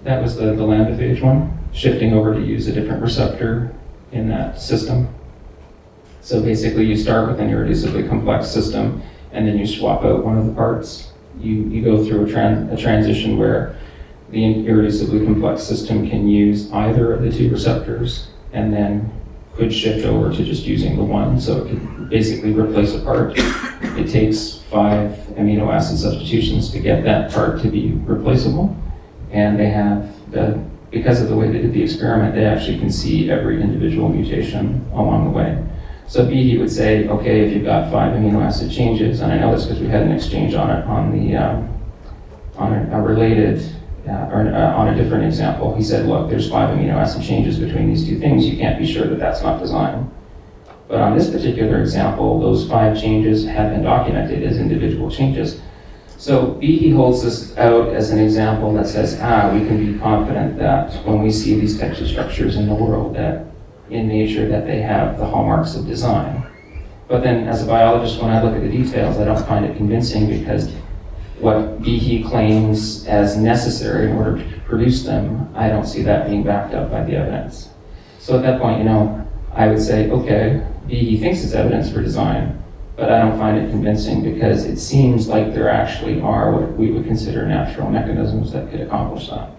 that was the, the lambda-phage one, shifting over to use a different receptor in that system. So basically, you start with an irreducibly complex system, and then you swap out one of the parts. You, you go through a, tran- a transition where the irreducibly complex system can use either of the two receptors, and then could shift over to just using the one. So it could basically replace a part. It takes five amino acid substitutions to get that part to be replaceable, and they have the because of the way they did the experiment, they actually can see every individual mutation along the way. So Behe would say, okay, if you've got five amino acid changes, and I know this because we had an exchange on it on the um, on a, a related uh, or uh, on a different example. He said, look, there's five amino acid changes between these two things. You can't be sure that that's not design. But on this particular example, those five changes have been documented as individual changes. So Behe holds this out as an example that says, ah, we can be confident that when we see these types of structures in the world, that in nature that they have the hallmarks of design. But then as a biologist, when I look at the details, I don't find it convincing because what Behe claims as necessary in order to produce them, I don't see that being backed up by the evidence. So at that point, you know, I would say, okay, Behe thinks it's evidence for design, but I don't find it convincing because it seems like there actually are what we would consider natural mechanisms that could accomplish that.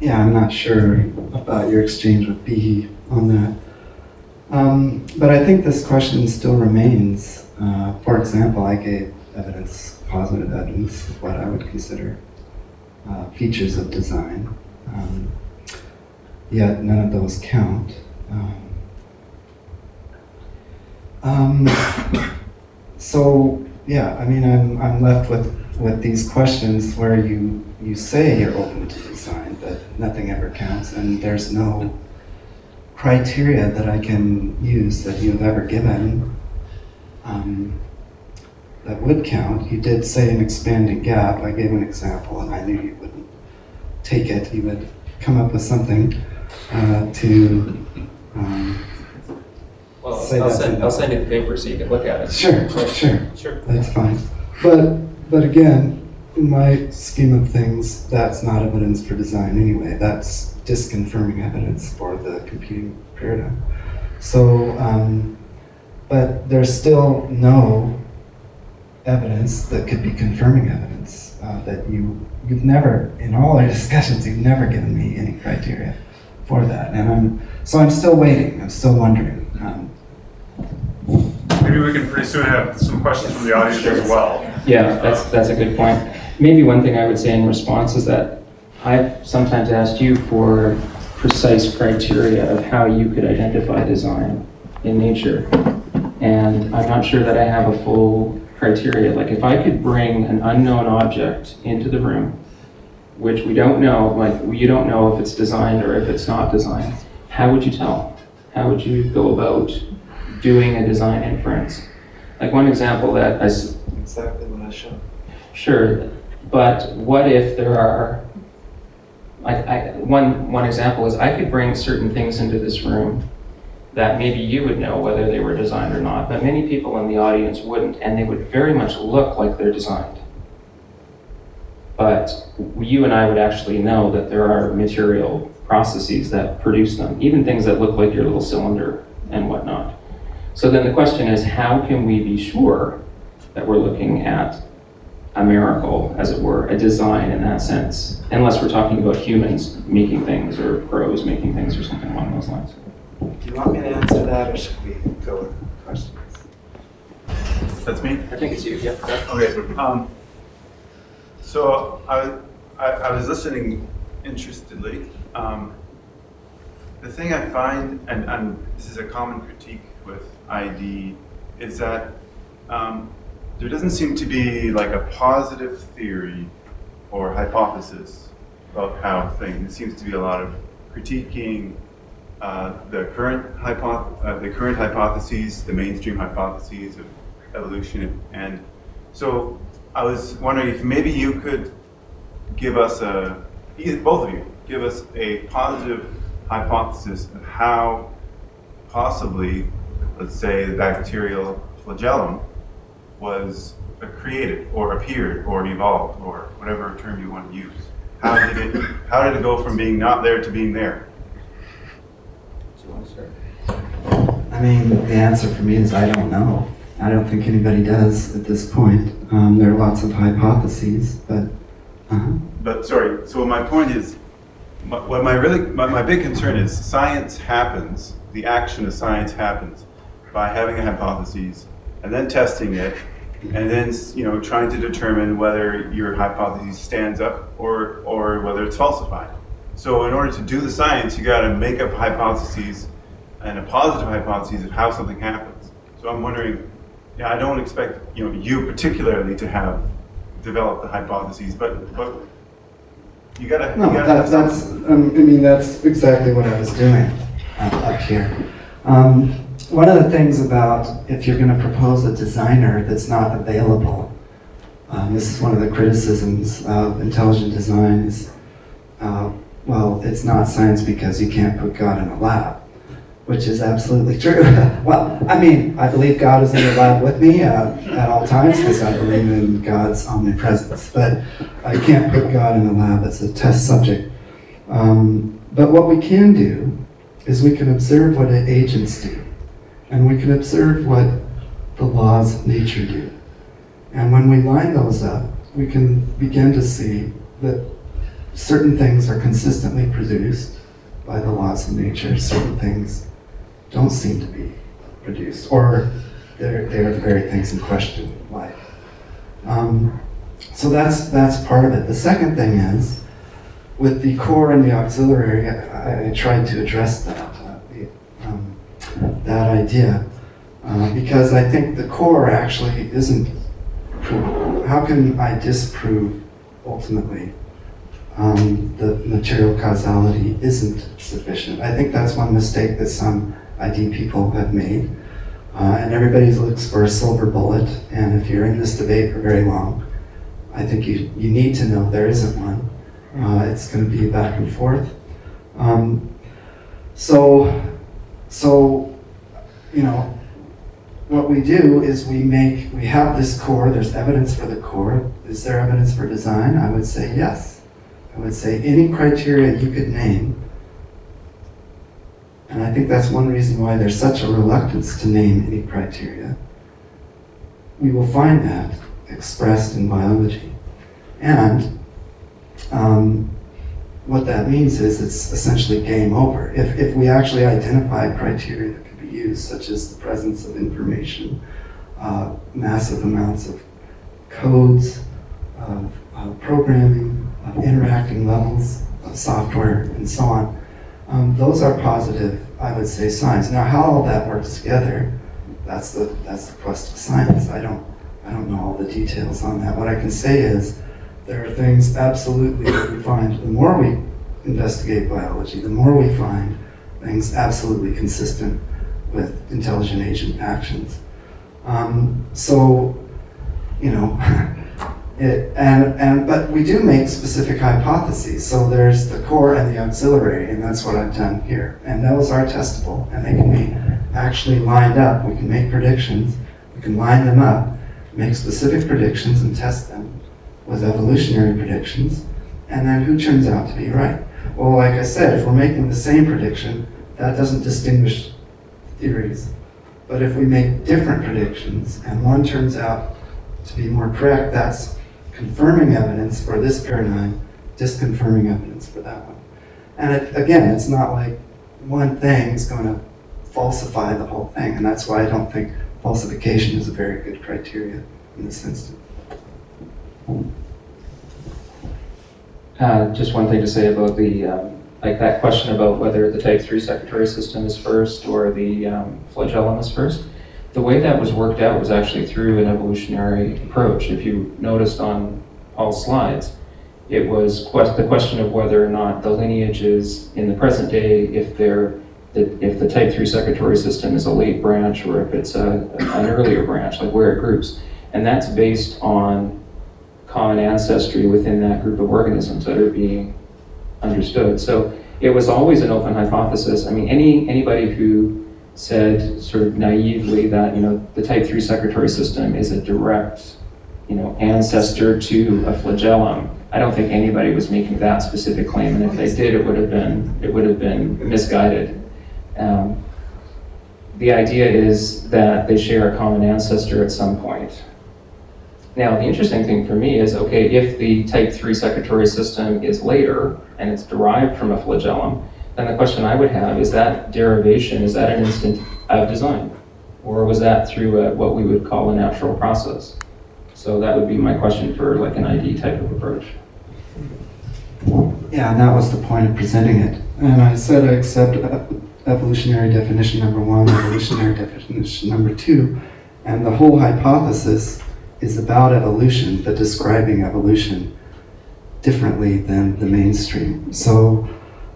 Yeah, I'm not sure about your exchange with Behe on that. Um, but I think this question still remains. Uh, for example, I gave evidence, positive evidence, of what I would consider uh, features of design. Um, yet none of those count. Um, um, so yeah, I mean, I'm, I'm left with, with these questions where you, you say you're open to design, but nothing ever counts, and there's no criteria that I can use that you've ever given um, that would count. You did say an expanding gap. I gave an example, and I knew you wouldn't take it. You would come up with something uh, to um, Well, Say I'll send, I'll send you the paper so you can look at it. Sure, sure. Sure. That's fine. But, but again, in my scheme of things, that's not evidence for design anyway. That's disconfirming evidence for the computing paradigm. So, um, but there's still no evidence that could be confirming evidence uh, that you, you've never, in all our discussions, you've never given me any criteria for that. And I'm, so I'm still waiting. I'm still wondering. Um, Maybe we can pretty soon have some questions from the audience as well. Yeah, that's, that's a good point. Maybe one thing I would say in response is that I've sometimes asked you for precise criteria of how you could identify design in nature. And I'm not sure that I have a full criteria. Like if I could bring an unknown object into the room, which we don't know, like you don't know if it's designed or if it's not designed, how would you tell? How would you go about doing a design inference? Like one example that I, exactly what I showed. Sure, but what if there are, I, one, one example is I could bring certain things into this room that maybe you would know whether they were designed or not, but many people in the audience wouldn't, and they would very much look like they're designed. But you and I would actually know that there are material processes that produce them, even things that look like your little cylinder and whatnot. So then the question is, how can we be sure that we're looking at a miracle, as it were, a design in that sense, unless we're talking about humans making things or pros making things or something along those lines. Do you want me to answer that, or should we go with questions? That's me? I think it's you, yep. Okay. Um, so I, I, I was listening interestedly. Um, the thing I find, and, and this is a common critique with ID, is that um, there doesn't seem to be like a positive theory or hypothesis about how things. It seems to be a lot of critiquing uh, the current hypo- uh, the current hypotheses, the mainstream hypotheses of evolution, and so I was wondering if maybe you could give us a, both of you, give us a positive hypothesis of how possibly, let's say, the bacterial flagellum was uh, created or appeared or evolved or whatever term you want to use. How did it, how did it go from being not there to being there? Do you want to start? I mean, the answer for me is I don't know. I don't think anybody does at this point. Um, there are lots of hypotheses, but uh-huh. But sorry, so my point is, my, what my really, my, my big concern is science happens, the action of science happens by having a hypothesis and then testing it and then, you know, trying to determine whether your hypothesis stands up or, or whether it's falsified. So in order to do the science, you got to make up hypotheses and a positive hypothesis of how something happens. So I'm wondering, yeah, I don't expect, you know, you particularly to have developed the hypotheses, but, but you gotta, you No, gotta that, that's, um, I mean, that's exactly what I was doing up, up here. Um, one of the things about if you're going to propose a designer that's not available, um, this is one of the criticisms of intelligent design is, uh, well, it's not science because you can't put God in a lab, which is absolutely true. well, I mean, I believe God is in the lab with me uh, at all times because I believe in God's omnipresence, but I can't put God in the lab as a test subject. Um, but what we can do is we can observe what agents do, and we can observe what the laws of nature do. And when we line those up, we can begin to see that certain things are consistently produced by the laws of nature, certain things don't seem to be produced, or they're, they're the very things in question, like. Um, so that's, that's part of it. The second thing is, with the core and the auxiliary, I, I tried to address that, that idea, uh, because I think the core actually isn't provable. How can I disprove ultimately um, the material causality isn't sufficient? I think that's one mistake that some ID people have made. Uh, and everybody looks for a silver bullet, and if you're in this debate for very long, I think you, you need to know there isn't one. Uh, it's going to be back and forth. Um, so, so, you know, what we do is we make, we have this core, there's evidence for the core. Is there evidence for design? I would say yes. I would say any criteria you could name. And I think that's one reason why there's such a reluctance to name any criteria. We will find that expressed in biology. And um, what that means is it's essentially game over. If, if we actually identify criteria that could be used, such as the presence of information, uh, massive amounts of codes, of, of programming, of interacting levels of software, and so on, um, those are positive, I would say, signs. Now, how all that works together, that's the, that's the quest of science. I don't, I don't know all the details on that. What I can say is there are things absolutely that we find. The more we investigate biology, the more we find things absolutely consistent with intelligent agent actions. Um, so, you know, it, and, and, but we do make specific hypotheses. So there's the core and the auxiliary, and that's what I've done here. And those are testable, and they can be actually lined up. We can make predictions, we can line them up, make specific predictions and test them with evolutionary predictions, and then who turns out to be right? Well, like I said, if we're making the same prediction, that doesn't distinguish theories. But if we make different predictions and one turns out to be more correct, that's confirming evidence for this paradigm, disconfirming evidence for that one. And it, again, it's not like one thing is going to falsify the whole thing, and that's why I don't think falsification is a very good criteria in this instance. Uh, just one thing to say about the, um, like that question about whether the type 3 secretory system is first or the um, flagellum is first. The way that was worked out was actually through an evolutionary approach. If you noticed on Paul's slides, it was quest- the question of whether or not the lineages in the present day, if they're that if the type 3 secretory system is a late branch or if it's a, an earlier branch, like where it groups. And that's based on common ancestry within that group of organisms that are being understood. So it was always an open hypothesis. I mean, any anybody who said sort of naively that you know the type 3 secretory system is a direct you know ancestor to a flagellum i don't think anybody was making that specific claim and if they did it would have been it would have been misguided um, the idea is that they share a common ancestor at some point now the interesting thing for me is okay if the type 3 secretory system is later and it's derived from a flagellum then the question I would have is that derivation, is that an instant of design? Or was that through a, what we would call a natural process? So that would be my question for like an ID type of approach. Yeah, and that was the point of presenting it. And I said I accept evolutionary definition number one, evolutionary definition number two, and the whole hypothesis is about evolution, but describing evolution differently than the mainstream. So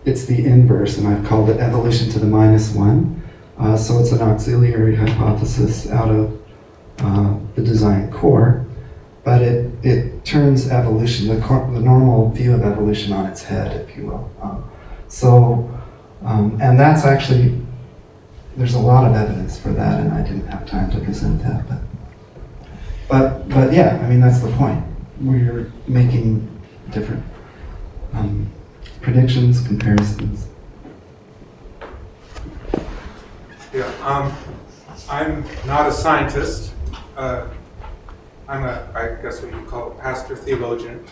it's the inverse, and I've called it evolution to the minus one. Uh, so it's an auxiliary hypothesis out of uh, the design core, but it, it turns evolution, the, the normal view of evolution on its head, if you will. Um, so, um, and that's actually, there's a lot of evidence for that, and I didn't have time to present that, but, but, but yeah, I mean, that's the point. We're making different um, predictions, comparisons. Yeah, um, I'm not a scientist. Uh, I'm a, I guess what you call a pastor theologian.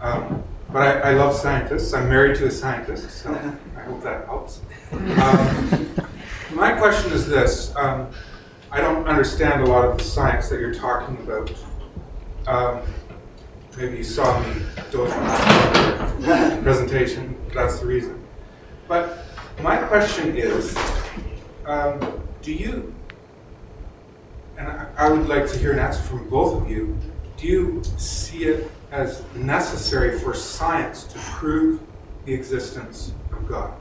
Um, but I, I love scientists. I'm married to a scientist, so I hope that helps. Um, my question is this um, I don't understand a lot of the science that you're talking about. Um, maybe you saw me doze off presentation, that's the reason. But my question is um, do you, and I, I would like to hear an answer from both of you, do you see it as necessary for science to prove the existence of God?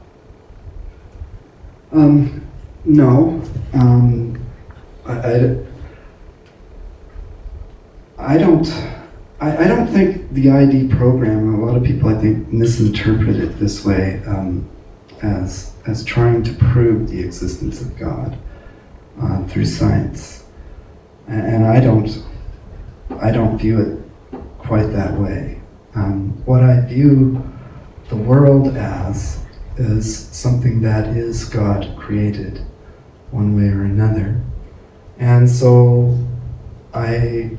Um, no. Um, I, I, don't. I, I don't think the ID program. A lot of people, I think, misinterpret it this way um, as as trying to prove the existence of God uh, through science, and, and I don't. I don't view it quite that way. Um, what I view the world as is something that is God created, one way or another. And so I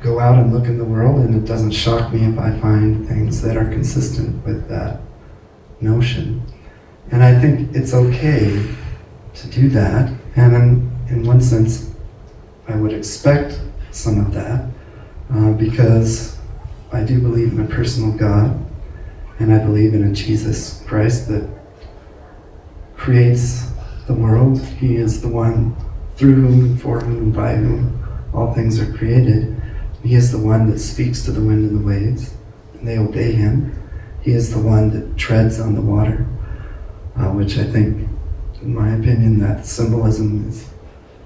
go out and look in the world, and it doesn't shock me if I find things that are consistent with that notion. And I think it's okay to do that. And in, in one sense, I would expect some of that uh, because I do believe in a personal God and I believe in a Jesus Christ that creates the world. He is the one through whom, for whom, by whom all things are created. He is the one that speaks to the wind and the waves, and they obey him. He is the one that treads on the water, uh, which I think, in my opinion, that symbolism is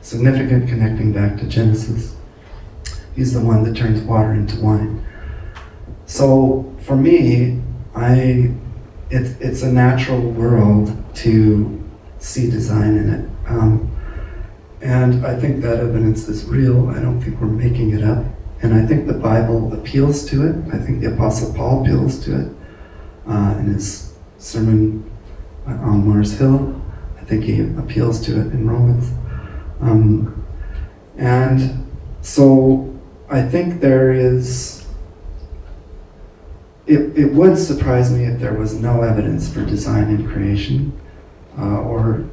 significant connecting back to Genesis. He's the one that turns water into wine. So for me, I it's it's a natural world to see design in it, um, and I think that evidence is real. I don't think we're making it up, and I think the Bible appeals to it. I think the Apostle Paul appeals to it uh, in his sermon on Mars Hill. I think he appeals to it in Romans, um, and so I think there is it, it would surprise me if there was no evidence for design and creation, uh, or,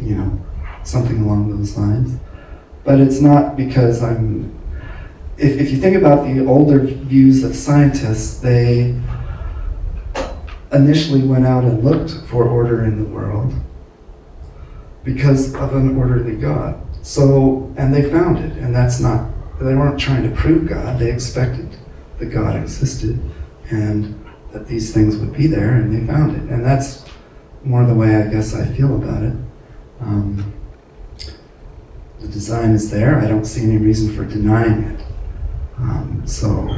you know, something along those lines. But it's not because I'm. If, if you think about the older views of scientists, they initially went out and looked for order in the world because of an orderly God. So, and they found it, and that's not, they weren't trying to prove God, they expected that God existed and that these things would be there, and they found it. And that's more the way I guess I feel about it. Um, the design is there, I don't see any reason for denying it. Um, so,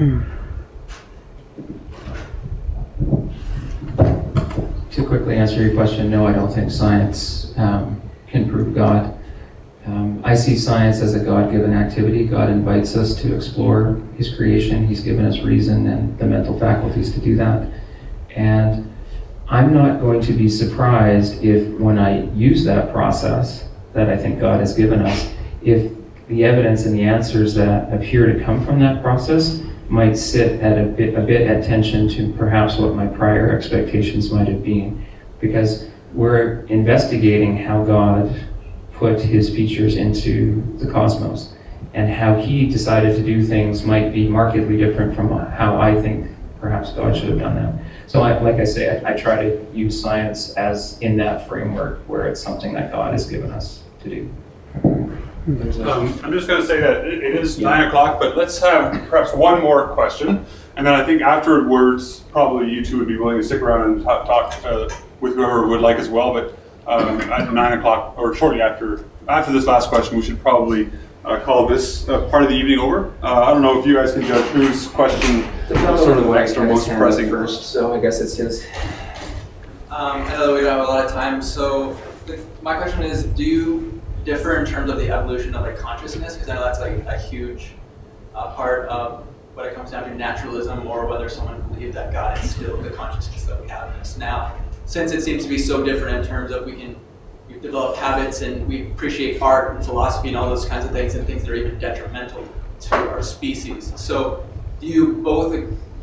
To quickly answer your question, no, I don't think science um, can prove God. Um, I see science as a God given activity. God invites us to explore His creation. He's given us reason and the mental faculties to do that. And I'm not going to be surprised if, when I use that process that I think God has given us, if the evidence and the answers that appear to come from that process might sit at a bit, a bit at tension to perhaps what my prior expectations might have been. Because we're investigating how God put his features into the cosmos and how he decided to do things might be markedly different from how I think perhaps God should have done that. So, I, like I say, I, I try to use science as in that framework where it's something that God has given us to do. Um, I'm just gonna say that it it is nine o'clock, but let's have perhaps one more question. And then I think afterwards, probably you two would be willing to stick around and ta- talk uh, with whoever would like as well. But um, at nine o'clock, or shortly after, after this last question, we should probably uh, call this uh, part of the evening over. Uh, I don't know if you guys can judge whose question The was sort of the the next or most pressing. first, so I guess it's his. Um, I know that we don't have a lot of time, so the, my question is, do you differ in terms of the evolution of like consciousness? Because I know that's like a huge uh, part of what it comes down to naturalism, or whether someone believed that God instilled the consciousness that we have in us now. Since it seems to be so different in terms of we can we've habits and we appreciate art and philosophy and all those kinds of things and things that are even detrimental to our species. So, do you both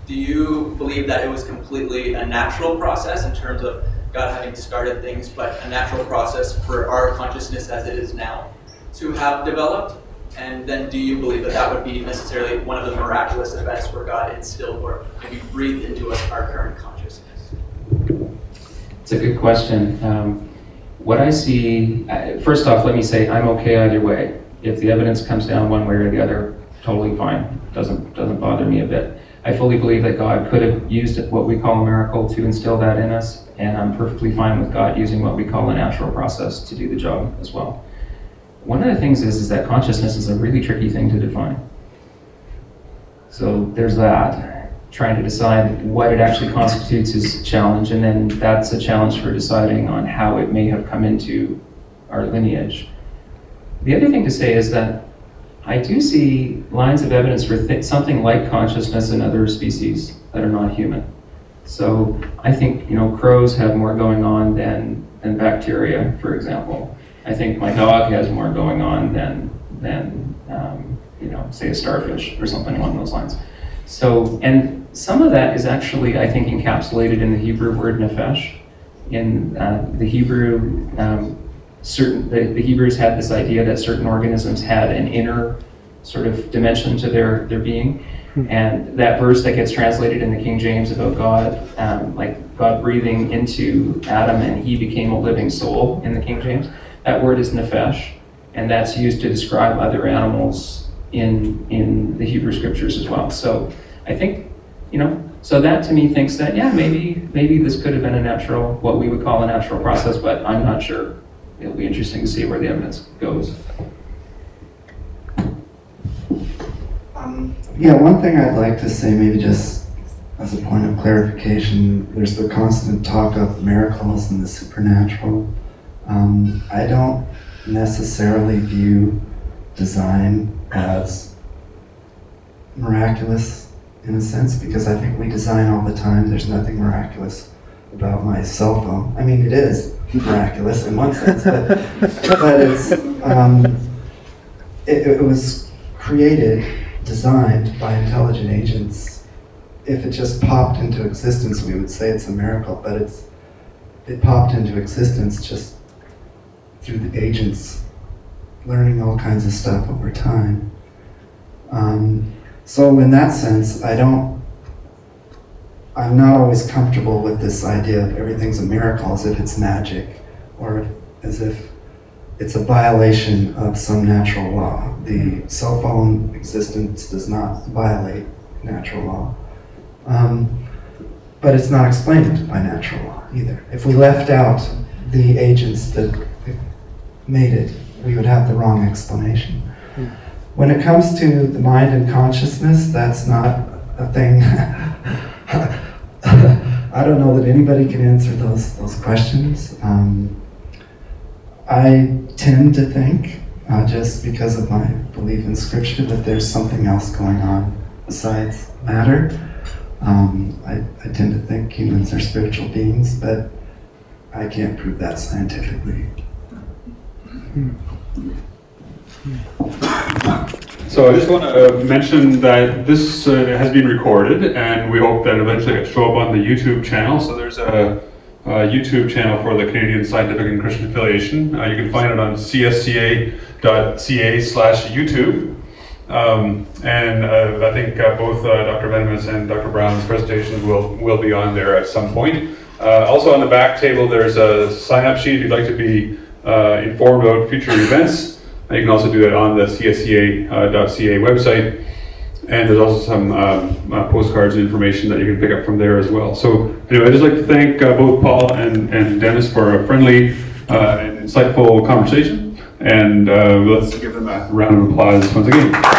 do you believe that it was completely a natural process in terms of God having started things, but a natural process for our consciousness as it is now to have developed? And then do you believe that that would be necessarily one of the miraculous events where God instilled or maybe breathed into us our current consciousness? It's a good question. Um, what I see, uh, first off, let me say I'm okay either way. If the evidence comes down one way or the other, totally fine. Doesn't doesn't bother me a bit. I fully believe that God could have used what we call a miracle to instill that in us, and I'm perfectly fine with God using what we call a natural process to do the job as well. One of the things is, is that consciousness is a really tricky thing to define. So there's that. Trying to decide what it actually constitutes is a challenge, and then that's a challenge for deciding on how it may have come into our lineage. The other thing to say is that I do see lines of evidence for th- something like consciousness in other species that are not human. So I think you know crows have more going on than than bacteria, for example. I think my dog has more going on than than um, you know say a starfish or something along those lines. So and some of that is actually I think encapsulated in the Hebrew word nefesh. In uh, the Hebrew um, certain the, the Hebrews had this idea that certain organisms had an inner sort of dimension to their their being, and that verse that gets translated in the King James about God, um, like God breathing into Adam and he became a living soul in the King James, that word is nefesh, and that's used to describe other animals in in the Hebrew scriptures as well. So I think you know. So that to me thinks that yeah maybe maybe this could have been a natural what we would call a natural process, but I'm not sure it'll be interesting to see where the evidence goes. Um, yeah, one thing I'd like to say, maybe just as a point of clarification, there's the constant talk of miracles and the supernatural. Um, I don't necessarily view design as miraculous in a sense because I think we design all the time. There's nothing miraculous about my cell phone. I mean, it is miraculous in one sense, but, but it's um, it, it was created, designed by intelligent agents. If it just popped into existence, we would say it's a miracle, but it's it popped into existence just through the agents learning all kinds of stuff over time. Um, so in that sense, I don't, I'm not always comfortable with this idea of everything's a miracle as if it's magic or as if it's a violation of some natural law. The cell phone existence does not violate natural law. Um, but it's not explained by natural law either. If we left out the agents that made it, we would have the wrong explanation. When it comes to the mind and consciousness, that's not a thing. I don't know that anybody can answer those, those questions. Um, I tend to think, uh, just because of my belief in scripture, that there's something else going on besides matter. Um, I, I tend to think humans are spiritual beings, but I can't prove that scientifically. So I just want to mention that this uh, has been recorded, and we hope that eventually it show up on the YouTube channel. So there's a, a YouTube channel for the Canadian Scientific and Christian Affiliation. Uh, you can find it on csca.ca slash YouTube. Um, and uh, I think uh, both uh, Dr. Venema's and Dr. Brown's presentations will, will be on there at some point. Uh, also on the back table, there's a sign-up sheet if you'd like to be uh, informed about future events. Uh, You can also do that on the csca.ca website. And there's also some um, uh, postcards and information that you can pick up from there as well. So anyway, I'd just like to thank uh, both Paul and, and Dennis for a friendly uh, and insightful conversation. And uh, let's give them a round of applause once again.